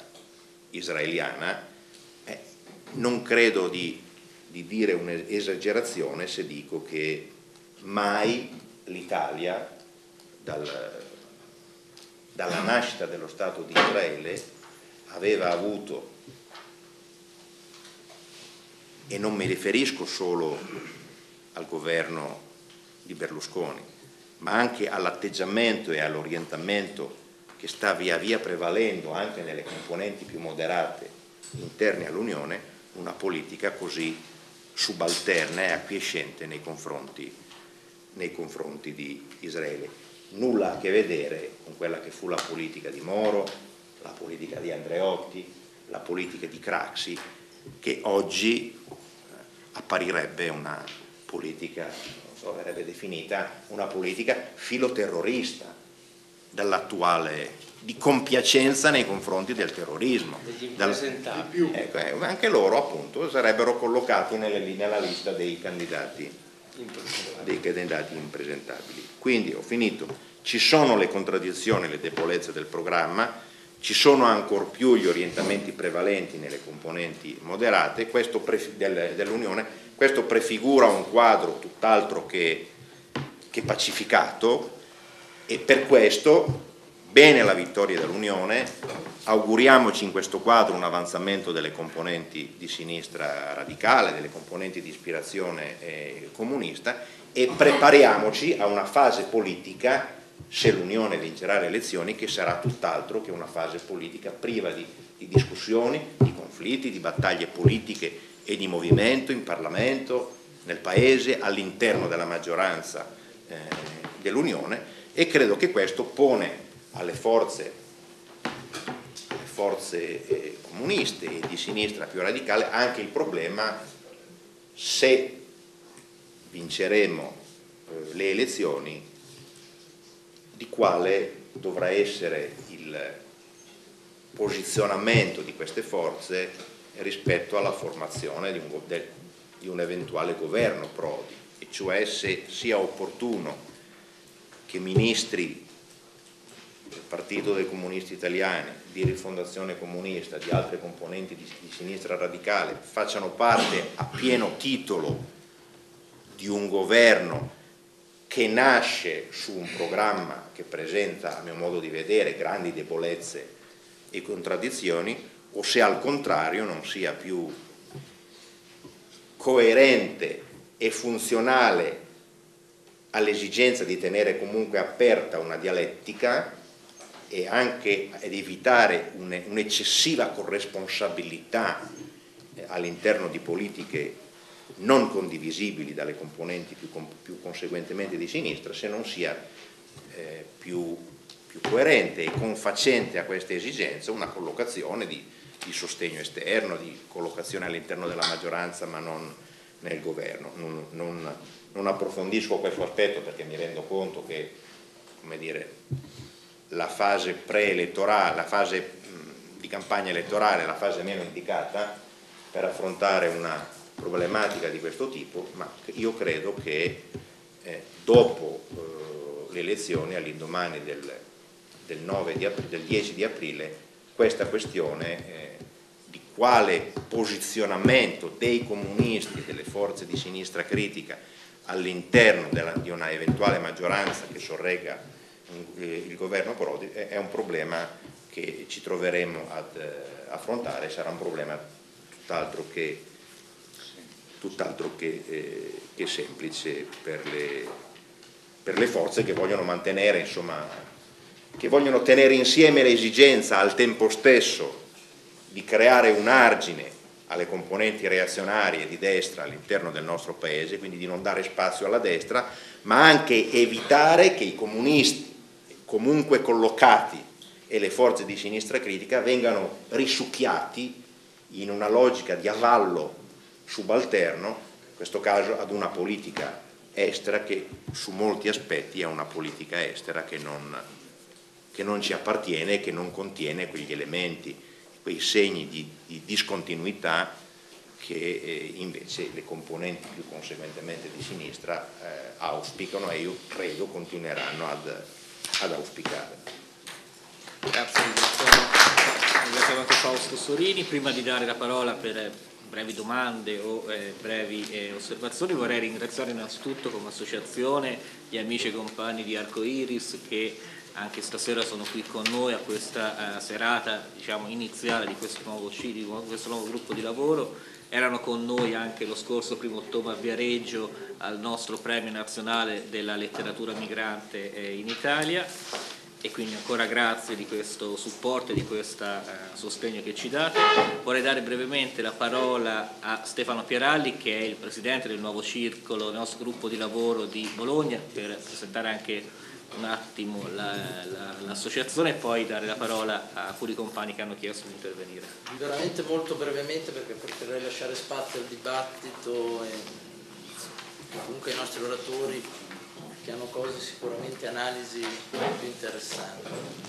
[SPEAKER 6] israeliana, eh, non credo di di dire un'esagerazione se dico che mai l'Italia dal, dalla nascita dello Stato di Israele aveva avuto, e non mi riferisco solo al governo di Berlusconi, ma anche all'atteggiamento e all'orientamento che sta via via prevalendo anche nelle componenti più moderate interne all'Unione, una politica così subalterna e acquiescente nei confronti, nei confronti di Israele. Nulla a che vedere con quella che fu la politica di Moro, la politica di Andreotti, la politica di Craxi, che oggi eh, apparirebbe una politica, non so, verrebbe definita una politica filoterrorista dall'attuale di compiacenza nei confronti del terrorismo. Dal, ecco, eh, anche loro appunto sarebbero collocati nelle, nella lista dei candidati, dei candidati impresentabili. Quindi ho finito, ci sono le contraddizioni, le debolezze del programma, ci sono ancor più gli orientamenti prevalenti nelle componenti moderate dell'Unione, questo prefigura un quadro tutt'altro che, che pacificato e per questo Bene la vittoria dell'Unione, auguriamoci in questo quadro un avanzamento delle componenti di sinistra radicale, delle componenti di ispirazione eh, comunista e prepariamoci a una fase politica, se l'Unione vincerà le elezioni, che sarà tutt'altro che una fase politica priva di, di discussioni, di conflitti, di battaglie politiche e di movimento in Parlamento, nel Paese, all'interno della maggioranza eh, dell'Unione e credo che questo pone alle forze, alle forze eh, comuniste e di sinistra più radicale anche il problema se vinceremo eh, le elezioni di quale dovrà essere il posizionamento di queste forze rispetto alla formazione di un, di un eventuale governo Prodi, e cioè se sia opportuno che ministri del Partito dei Comunisti Italiani, di Rifondazione Comunista, di altre componenti di, di sinistra radicale facciano parte a pieno titolo di un governo che nasce su un programma che presenta, a mio modo di vedere, grandi debolezze e contraddizioni, o se al contrario non sia più coerente e funzionale all'esigenza di tenere comunque aperta una dialettica e anche ad evitare un'eccessiva corresponsabilità eh, all'interno di politiche non condivisibili dalle componenti più, più conseguentemente di sinistra, se non sia eh, più, più, coerente e confacente a queste esigenze una collocazione di, di sostegno esterno, di collocazione all'interno della maggioranza ma non nel governo. Non, non, non approfondisco questo aspetto perché mi rendo conto che dire, la fase preelettorale, la fase di campagna elettorale la fase meno indicata per affrontare una problematica di questo tipo, ma io credo che eh, dopo eh, le elezioni, all'indomani del, del, del, 10 di aprile, questa questione eh, di quale posizionamento dei comunisti, delle forze di sinistra critica all'interno di una eventuale maggioranza che sorregga il governo Prodi è un problema che ci troveremo ad eh, affrontare, sarà un problema tutt'altro che, tutt'altro che, eh, che semplice per le, per le, forze che vogliono mantenere, insomma, che vogliono tenere insieme l'esigenza al tempo stesso di creare un argine alle componenti reazionarie di destra all'interno del nostro paese, quindi di non dare spazio alla destra, ma anche evitare che i comunisti comunque collocati e le forze di sinistra critica vengano risucchiati in una logica di avallo subalterno, in questo caso ad una politica estera che su molti aspetti è una politica estera che non, che non ci appartiene e che non contiene quegli elementi quei segni di, di discontinuità che eh, invece le componenti più conseguentemente di sinistra eh, auspicano e io credo continueranno ad, ad auspicare.
[SPEAKER 1] Grazie, ringraziamo Fausto Sorini. Prima di dare la parola per brevi domande o eh, brevi eh, osservazioni vorrei ringraziare innanzitutto come associazione gli amici e compagni di Arco Iris che anche stasera sono qui con noi a questa uh, serata diciamo, iniziale di questo nuovo di questo nuovo gruppo di lavoro. Erano con noi anche lo scorso primo ottobre a Viareggio al nostro premio nazionale della letteratura migrante eh, in Italia e quindi ancora grazie di questo supporto e di questo uh, sostegno che ci date. Vorrei dare brevemente la parola a Stefano Pieralli che è il presidente del nuovo circolo, del nostro gruppo di lavoro di Bologna per presentare anche un attimo l'associazione la, la, e poi dare la parola a alcuni compagni che hanno chiesto di intervenire.
[SPEAKER 7] Veramente molto brevemente perché preferirei lasciare spazio al dibattito e comunque ai nostri oratori che hanno cose sicuramente analisi più interessanti.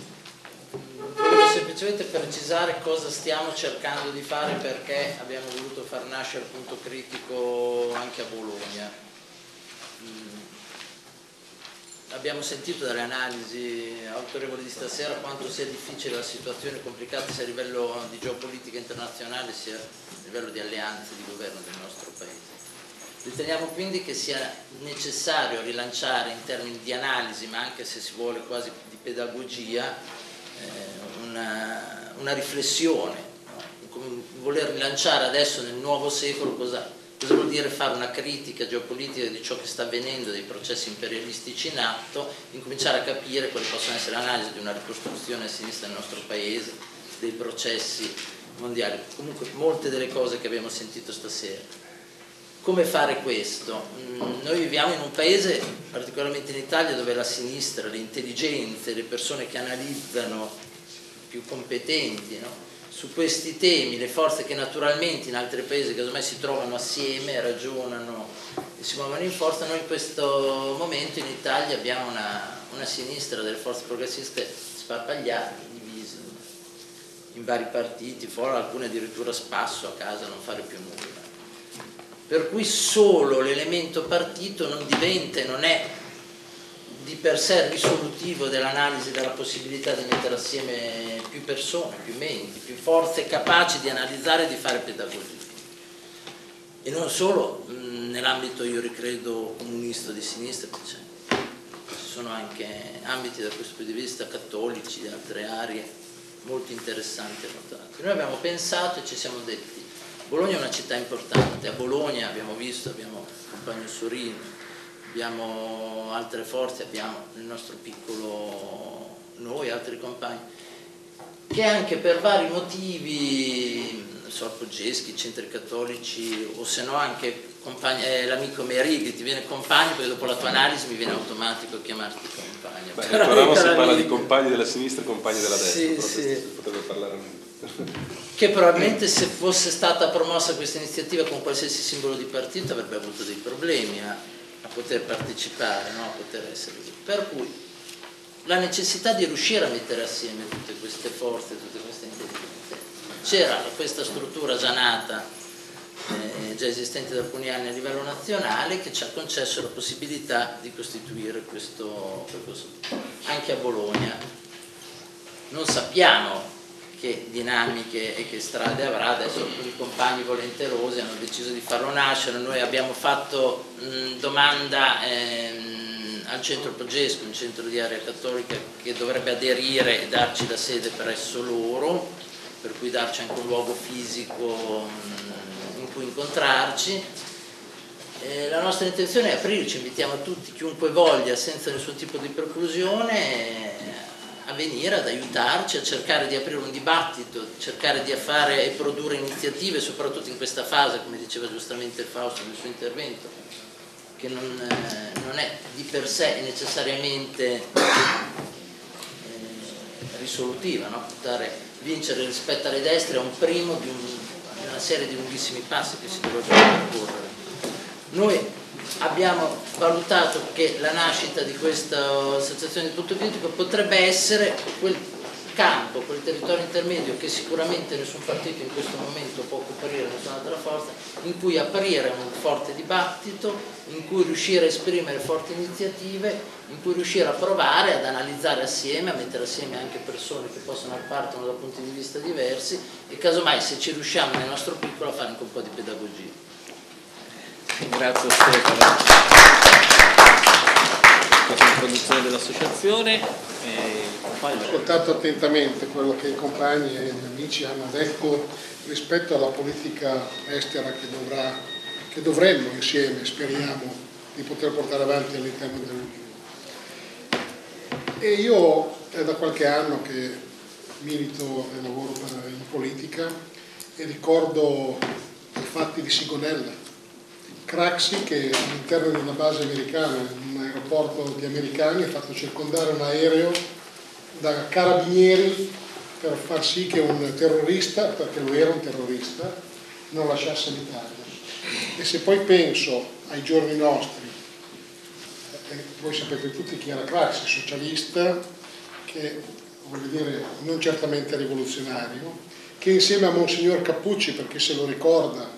[SPEAKER 7] Volevo semplicemente precisare cosa stiamo cercando di fare perché abbiamo voluto far nascere il punto critico anche a Bologna abbiamo sentito dalle analisi autorevoli di stasera quanto sia difficile la situazione complicata sia a livello di geopolitica internazionale sia a livello di alleanze di governo del nostro Paese. Riteniamo quindi che sia necessario rilanciare in termini di analisi, ma anche se si vuole quasi di pedagogia, eh, una, una, riflessione, no? voler rilanciare adesso nel nuovo secolo cosa Cosa vuol dire fare una critica geopolitica di ciò che sta avvenendo, dei processi imperialistici in atto, incominciare a capire quali possono essere l'analisi di una ricostruzione a sinistra del nostro paese, dei processi mondiali, comunque molte delle cose che abbiamo sentito stasera. Come fare questo? Mm, noi viviamo in un paese, particolarmente in Italia, dove la sinistra, le intelligenze, le persone che analizzano, più competenti, no? Su questi temi, le forze che naturalmente in altri paesi casomai si trovano assieme, ragionano e si muovono in forza, noi in questo momento in Italia abbiamo una, una sinistra delle forze progressiste sparpagliate, divise in vari partiti, fuori alcune addirittura spasso a casa non fare più nulla. Per cui solo l'elemento partito non diventa e non è di per sé risolutivo dell'analisi della possibilità di mettere assieme più persone, più menti, più forze capaci di analizzare e di fare pedagogia. E non solo nell'ambito, io ricredo, comunista di sinistra, cioè, sono anche ambiti da questo punto di vista cattolici, di altre aree molto interessanti e notate. Noi abbiamo pensato e ci siamo detti, Bologna è una città importante, a Bologna abbiamo visto, abbiamo il compagno Sorino, abbiamo altre forze, abbiamo nel nostro piccolo noi, altri compagni, che anche per vari motivi, Sorpogeschi, centri cattolici o se no anche eh, l'amico Merighi ti viene compagno perché dopo la tua analisi mi viene automatico chiamarti compagno.
[SPEAKER 3] Beh, Però si parla di compagni della sinistra e compagni della destra,
[SPEAKER 7] sì, sì.
[SPEAKER 3] potrebbe parlare
[SPEAKER 7] che probabilmente se fosse stata promossa questa iniziativa con qualsiasi simbolo di partito avrebbe avuto dei problemi a, a poter partecipare, no? a poter essere lì. Per cui la necessità di riuscire a mettere assieme tutte queste forze, tutte queste intelligenze. C'era questa struttura già nata, eh, già esistente da alcuni anni a livello nazionale, che ci ha concesso la possibilità di costituire questo, questo anche a Bologna. Non sappiamo che dinamiche e che strade avrà, adesso alcuni compagni volenterosi hanno deciso di farlo nascere, noi abbiamo fatto mh, domanda ehm, al centro Pogesco, un centro di area cattolica che dovrebbe aderire e darci la sede presso loro, per cui darci anche un luogo fisico mh, in cui incontrarci. Eh, la nostra intenzione è aprirci, invitiamo tutti, chiunque voglia, senza nessun tipo di preclusione, a venire ad aiutarci a cercare di aprire un dibattito, cercare di fare e produrre iniziative, soprattutto in questa fase, come diceva giustamente Fausto nel suo intervento, che non, eh, non è di per sé necessariamente eh, risolutiva, no? Portare, vincere rispetto alle destre è un primo di, un, di una serie di lunghissimi passi che si dovrebbero percorrere. Noi abbiamo valutato che la nascita di questa associazione di punto critico potrebbe essere quel campo, quel territorio intermedio che sicuramente nessun partito in questo momento può coprire, nessuna altra forza, in cui aprire un forte dibattito, in cui riuscire a esprimere forti iniziative, in cui riuscire a provare ad analizzare assieme, a mettere assieme anche persone che possono partono da punti di vista diversi e casomai se ci riusciamo nel nostro piccolo a fare anche un po' di pedagogia.
[SPEAKER 1] Grazie Stefano per l'introduzione dell'associazione.
[SPEAKER 8] Ho ascoltato attentamente quello che i compagni e gli amici hanno detto rispetto alla politica estera che, dovrà, che dovremmo insieme, speriamo, di poter portare avanti all'interno dell'Unione. E io è da qualche anno che milito e lavoro in politica e ricordo i fatti di Sigonella Craxi che all'interno di una base americana, in un aeroporto di americani, ha fatto circondare un aereo da carabinieri per far sì che un terrorista, perché lo era un terrorista, non lasciasse l'Italia. E se poi penso ai giorni nostri, eh, voi sapete tutti chi era Craxi, socialista, che voglio dire non certamente rivoluzionario, che insieme a Monsignor Cappucci, perché se lo ricorda,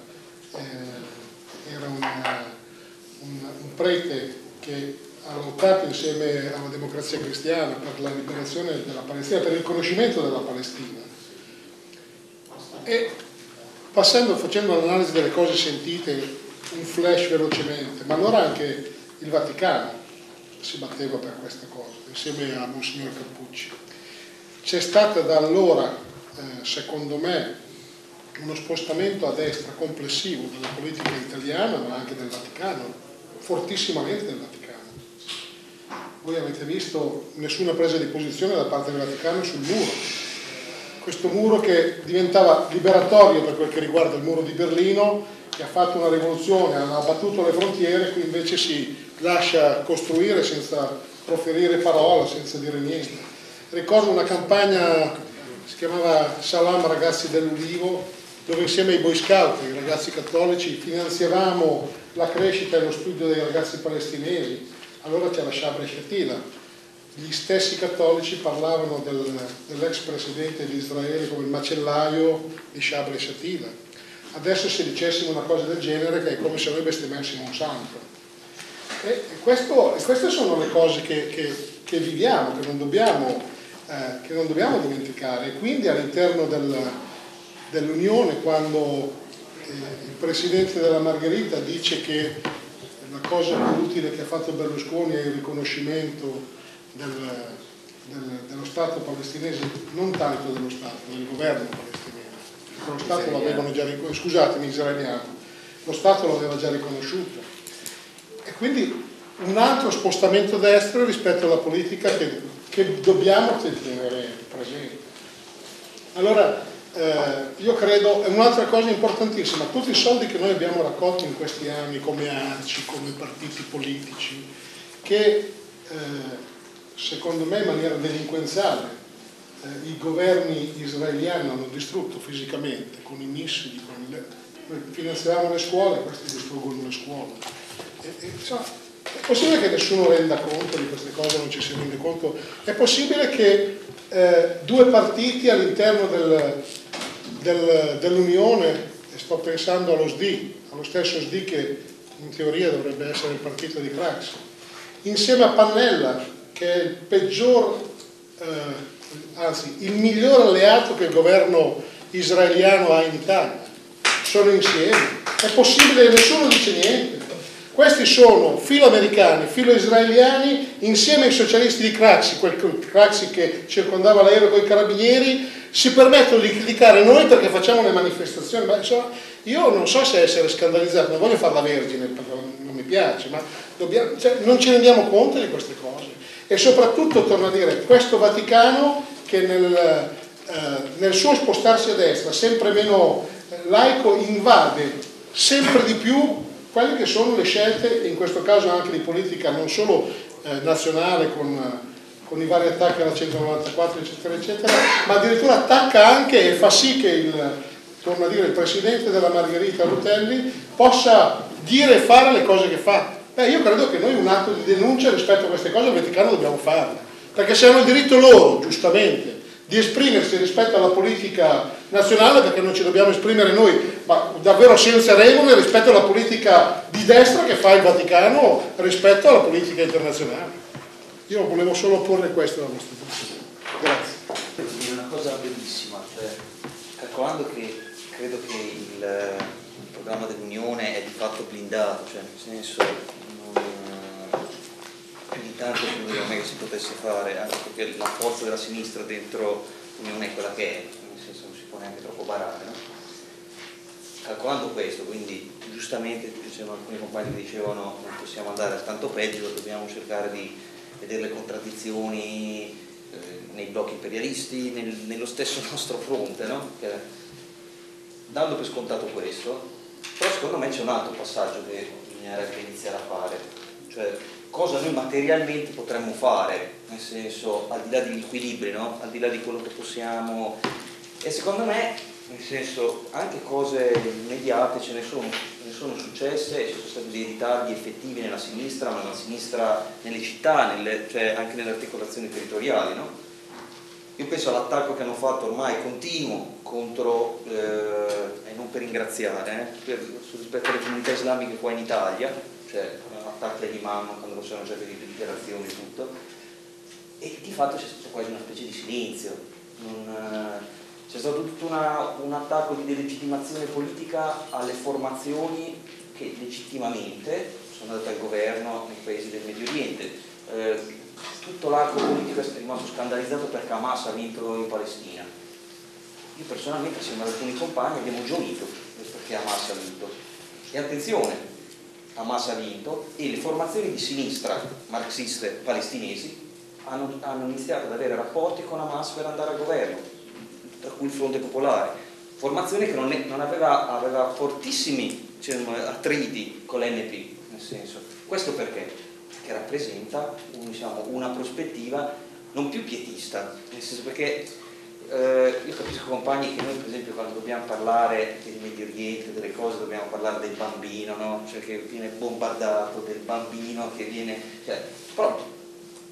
[SPEAKER 8] eh, un, un prete che ha lottato insieme alla democrazia cristiana per la liberazione della Palestina, per il riconoscimento della Palestina. E passando, facendo l'analisi delle cose sentite, un flash velocemente, ma allora anche il Vaticano si batteva per questa cosa, insieme a Monsignor Cappucci. C'è stata da allora, eh, secondo me, uno spostamento a destra complessivo della politica italiana ma anche del Vaticano, fortissimamente del Vaticano. Voi avete visto nessuna presa di posizione da parte del Vaticano sul muro. Questo muro che diventava liberatorio per quel che riguarda il muro di Berlino, che ha fatto una rivoluzione, ha abbattuto le frontiere, qui invece si lascia costruire senza proferire parola, senza dire niente. Ricordo una campagna, si chiamava Salam Ragazzi dell'Ulivo, dove insieme ai Boy Scout, i ragazzi cattolici, finanziavamo la crescita e lo studio dei ragazzi palestinesi. Allora c'era Shabra Shatila. Gli stessi cattolici parlavano del, dell'ex presidente di Israele come il macellaio di Shabra Shatila. Adesso se dicessimo una cosa del genere che è come se noi bestemmassimo un santo. E, questo, queste sono le cose che, che, che viviamo, che non, dobbiamo, eh, che non dobbiamo dimenticare. Quindi all'interno del, dell'Unione quando eh, il Presidente della Margherita dice che la cosa più utile che ha fatto Berlusconi è il riconoscimento del, del, dello Stato palestinese, non tanto dello Stato, del governo palestinese. Lo Stato l'avevano già riconosciuto, scusatemi, israeliano, lo Stato l'aveva già riconosciuto. E quindi un altro spostamento destro rispetto alla politica che, che dobbiamo tenere presente. Allora, eh, io credo, è un'altra cosa importantissima, tutti i soldi che noi abbiamo raccolto in questi anni come ANCI, come partiti politici, che eh, secondo me in maniera delinquenziale eh, i governi israeliani hanno distrutto fisicamente con i missili, con le, noi finanziavamo le scuole, questi distruggono le scuole. E, e, insomma, è possibile che nessuno renda conto di queste cose, non ci si rende conto? È possibile che eh, due partiti all'interno del, del, dell'Unione, e sto pensando allo SDI, allo stesso SDI che in teoria dovrebbe essere il partito di Crax, insieme a Pannella, che è il peggior, eh, anzi il miglior alleato che il governo israeliano ha in Italia, sono insieme. È possibile, nessuno dice niente. Questi sono filo americani, filo israeliani, insieme ai socialisti di Craxi, quel Craxi che circondava l'aereo con i carabinieri, si permettono di criticare noi perché facciamo le manifestazioni. Ma insomma, io non so se essere scandalizzato, non voglio farla vergine, non mi piace, ma dobbiamo, cioè, non ci rendiamo conto di queste cose. E soprattutto, torno a dire, questo Vaticano che nel, eh, nel suo spostarsi a destra, sempre meno laico, invade sempre di più quelle che sono le scelte, in questo caso anche di politica non solo eh, nazionale con, con, i vari attacchi alla 194 eccetera eccetera, ma addirittura attacca anche e fa sì che il, torno a dire, il presidente della Margherita Rutelli possa dire e fare le cose che fa. Beh, io credo che noi un atto di denuncia rispetto a queste cose al Vaticano dobbiamo farlo, perché se hanno il diritto loro, giustamente, di esprimersi rispetto alla politica nazionale perché non ci dobbiamo esprimere noi, ma davvero senza regole rispetto alla politica di destra che fa il Vaticano rispetto alla politica internazionale. Io volevo solo porre questo alla vostra attenzione. Grazie.
[SPEAKER 9] È una cosa bellissima, cioè, calcolando che credo che il, programma dell'Unione è di fatto blindato, cioè nel senso non, più di tanto non è che si potesse fare, anche perché la forza della sinistra dentro l'Unione è quella che è, nel senso non si può neanche troppo barare. No? Calcolando questo, quindi giustamente dicevano alcuni compagni che dicevano non possiamo andare tanto peggio, dobbiamo cercare di vedere le contraddizioni eh, nei blocchi imperialisti, nel, nello stesso nostro fronte, no? che, dando per scontato questo, però secondo me c'è un altro passaggio che bisognerebbe iniziare a fare, cioè cosa noi materialmente potremmo fare, nel senso al di là degli equilibri, no? al di là di quello che possiamo. E secondo me, nel senso, anche cose immediate ce ne sono, ne sono successe ci sono stati dei ritardi effettivi nella sinistra, ma nella sinistra nelle città, nelle, cioè anche nelle articolazioni territoriali. No? Io penso all'attacco che hanno fatto ormai continuo contro, eh, e non per ringraziare, eh, per, rispetto alle comunità islamiche qua in Italia, cioè attacchi all'imam quando non c'erano certi di dichiarazioni e tutto, e di fatto c'è stato quasi una specie di silenzio. Eh, c'è stato tutto una, un attacco di delegittimazione politica alle formazioni che legittimamente sono andate al governo nei paesi del Medio Oriente. Eh, tutto l'arco politico è rimasto scandalizzato perché Hamas ha vinto in Palestina. Io personalmente, assieme ad alcuni compagni, abbiamo gioito perché Hamas ha vinto. E attenzione, Hamas ha vinto e le formazioni di sinistra marxiste palestinesi hanno, hanno iniziato ad avere rapporti con Hamas per andare al governo, tra cui il Fronte Popolare, formazione che non, è, non aveva, aveva, fortissimi cioè, attriti con l'NP, nel senso. Questo perché? Perché rappresenta un, diciamo, una prospettiva non più pietista, nel senso perché eh, io capisco compagni che noi per esempio quando dobbiamo parlare del Medio Oriente, delle cose, dobbiamo parlare del bambino, no? cioè che viene bombardato, del bambino che viene... Cioè, però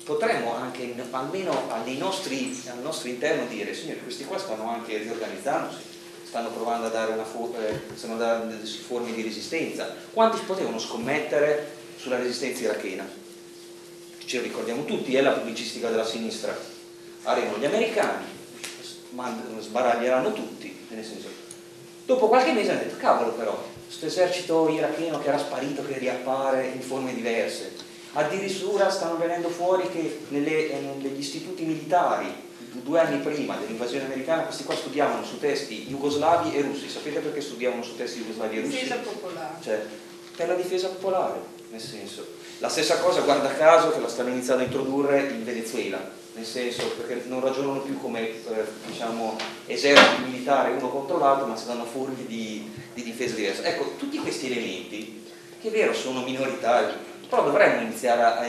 [SPEAKER 9] potremmo anche almeno nostri, al nostro interno dire, signori, questi qua stanno anche riorganizzandosi, stanno provando a dare una eh, stanno dando forme di resistenza. Quanti potevano scommettere sulla resistenza irachena? Ce lo ricordiamo tutti, è la pubblicistica della sinistra. Arrivano gli americani, sbaraglieranno tutti, nel senso. Dopo qualche mese hanno detto, cavolo però, questo esercito iracheno che era sparito, che riappare in forme diverse. Addirittura stanno venendo fuori che nelle, negli istituti militari due anni prima dell'invasione americana questi qua studiavano su testi jugoslavi e russi. Sapete perché studiavano su testi jugoslavi e russi?
[SPEAKER 10] Difesa popolare.
[SPEAKER 9] Cioè, per la difesa popolare, nel senso. La stessa cosa, guarda caso, che la stanno iniziando a introdurre in Venezuela, nel senso perché non ragionano più come eh, diciamo, eserciti militari uno contro l'altro, ma si danno forme di, di difesa diversa. Ecco, tutti questi elementi, che è vero sono minoritari, però dovremmo iniziare a,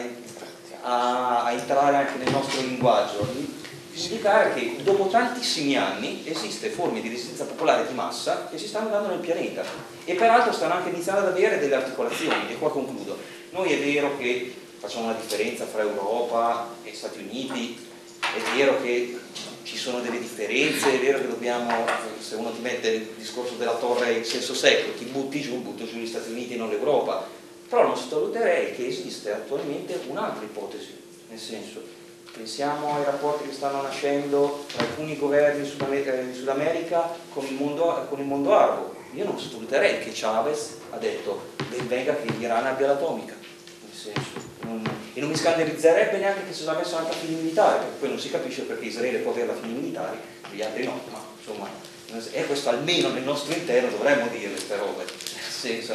[SPEAKER 9] a, a entrare anche nel nostro linguaggio, indicare che dopo tantissimi anni esiste forme di resistenza popolare di massa che si stanno dando nel pianeta e peraltro stanno anche iniziando ad avere delle articolazioni. E qua concludo. Noi è vero che facciamo una differenza fra Europa e Stati Uniti è vero che ci sono delle differenze, è vero che dobbiamo, se uno ti mette il discorso della torre in senso secco, ti butti giù, butto giù gli Stati Uniti e non l'Europa, però non sottovaluterei che esiste attualmente un'altra ipotesi, nel senso Pensiamo ai rapporti che stanno nascendo tra alcuni governi in Sud America con il mondo, con il mondo arabo. Io non sottovaluterei che Chavez ha detto ben venga che l'Iran abbia l'atomica, nel senso, non, e non mi scandalizzerebbe neanche che se l'avessero anche a fini militari, perché poi non si capisce perché Israele può averla a fini militari e gli altri no, ma insomma, e questo almeno nel nostro interno dovremmo dire queste robe, nel senso,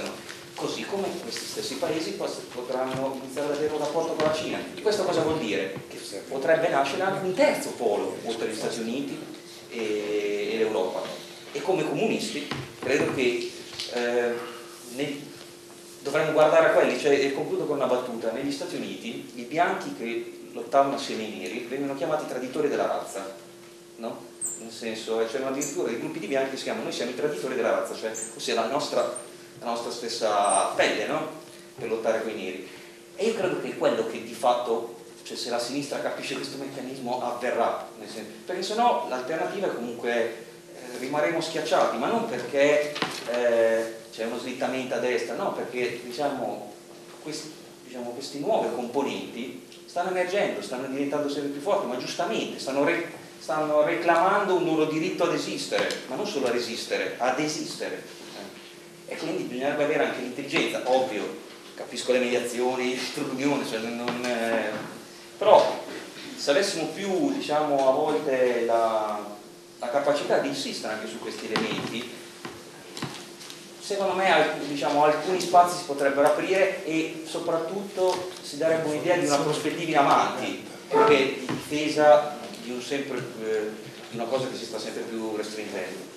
[SPEAKER 9] così come questi stessi paesi potranno iniziare ad avere un rapporto con la Cina. Questo cosa vuol dire? Che potrebbe nascere anche un terzo polo oltre gli Stati Uniti e, e l'Europa. E come comunisti credo che eh, ne, dovremmo guardare a quelli, cioè, e concludo con una battuta, negli Stati Uniti i bianchi che lottavano assieme ai neri vengono chiamati traditori della razza, no? Nel senso, c'erano addirittura dei gruppi di bianchi che si chiamano noi siamo i traditori della razza, cioè ossia la nostra la nostra stessa pelle, no? Per lottare con i neri. E io credo che quello che di fatto, cioè se la sinistra capisce questo meccanismo, avverrà, perché se no l'alternativa è comunque eh, rimarremo schiacciati, ma non perché eh, c'è uno slittamento a destra, no, perché diciamo, questi, diciamo, questi nuovi componenti stanno emergendo, stanno diventando sempre più forti, ma giustamente stanno, re, stanno reclamando un loro diritto ad esistere, ma non solo ad esistere, ad esistere. E quindi bisognerebbe avere anche l'intelligenza, ovvio, capisco le mediazioni l'unione, cioè non, eh, però se avessimo più diciamo, a volte la, la, capacità di insistere anche su questi elementi, secondo me diciamo, alcuni spazi si potrebbero aprire e soprattutto si darebbe un'idea di una prospettiva in avanti, che di difesa di, un sempre, eh, una cosa che si sta sempre più restringendo.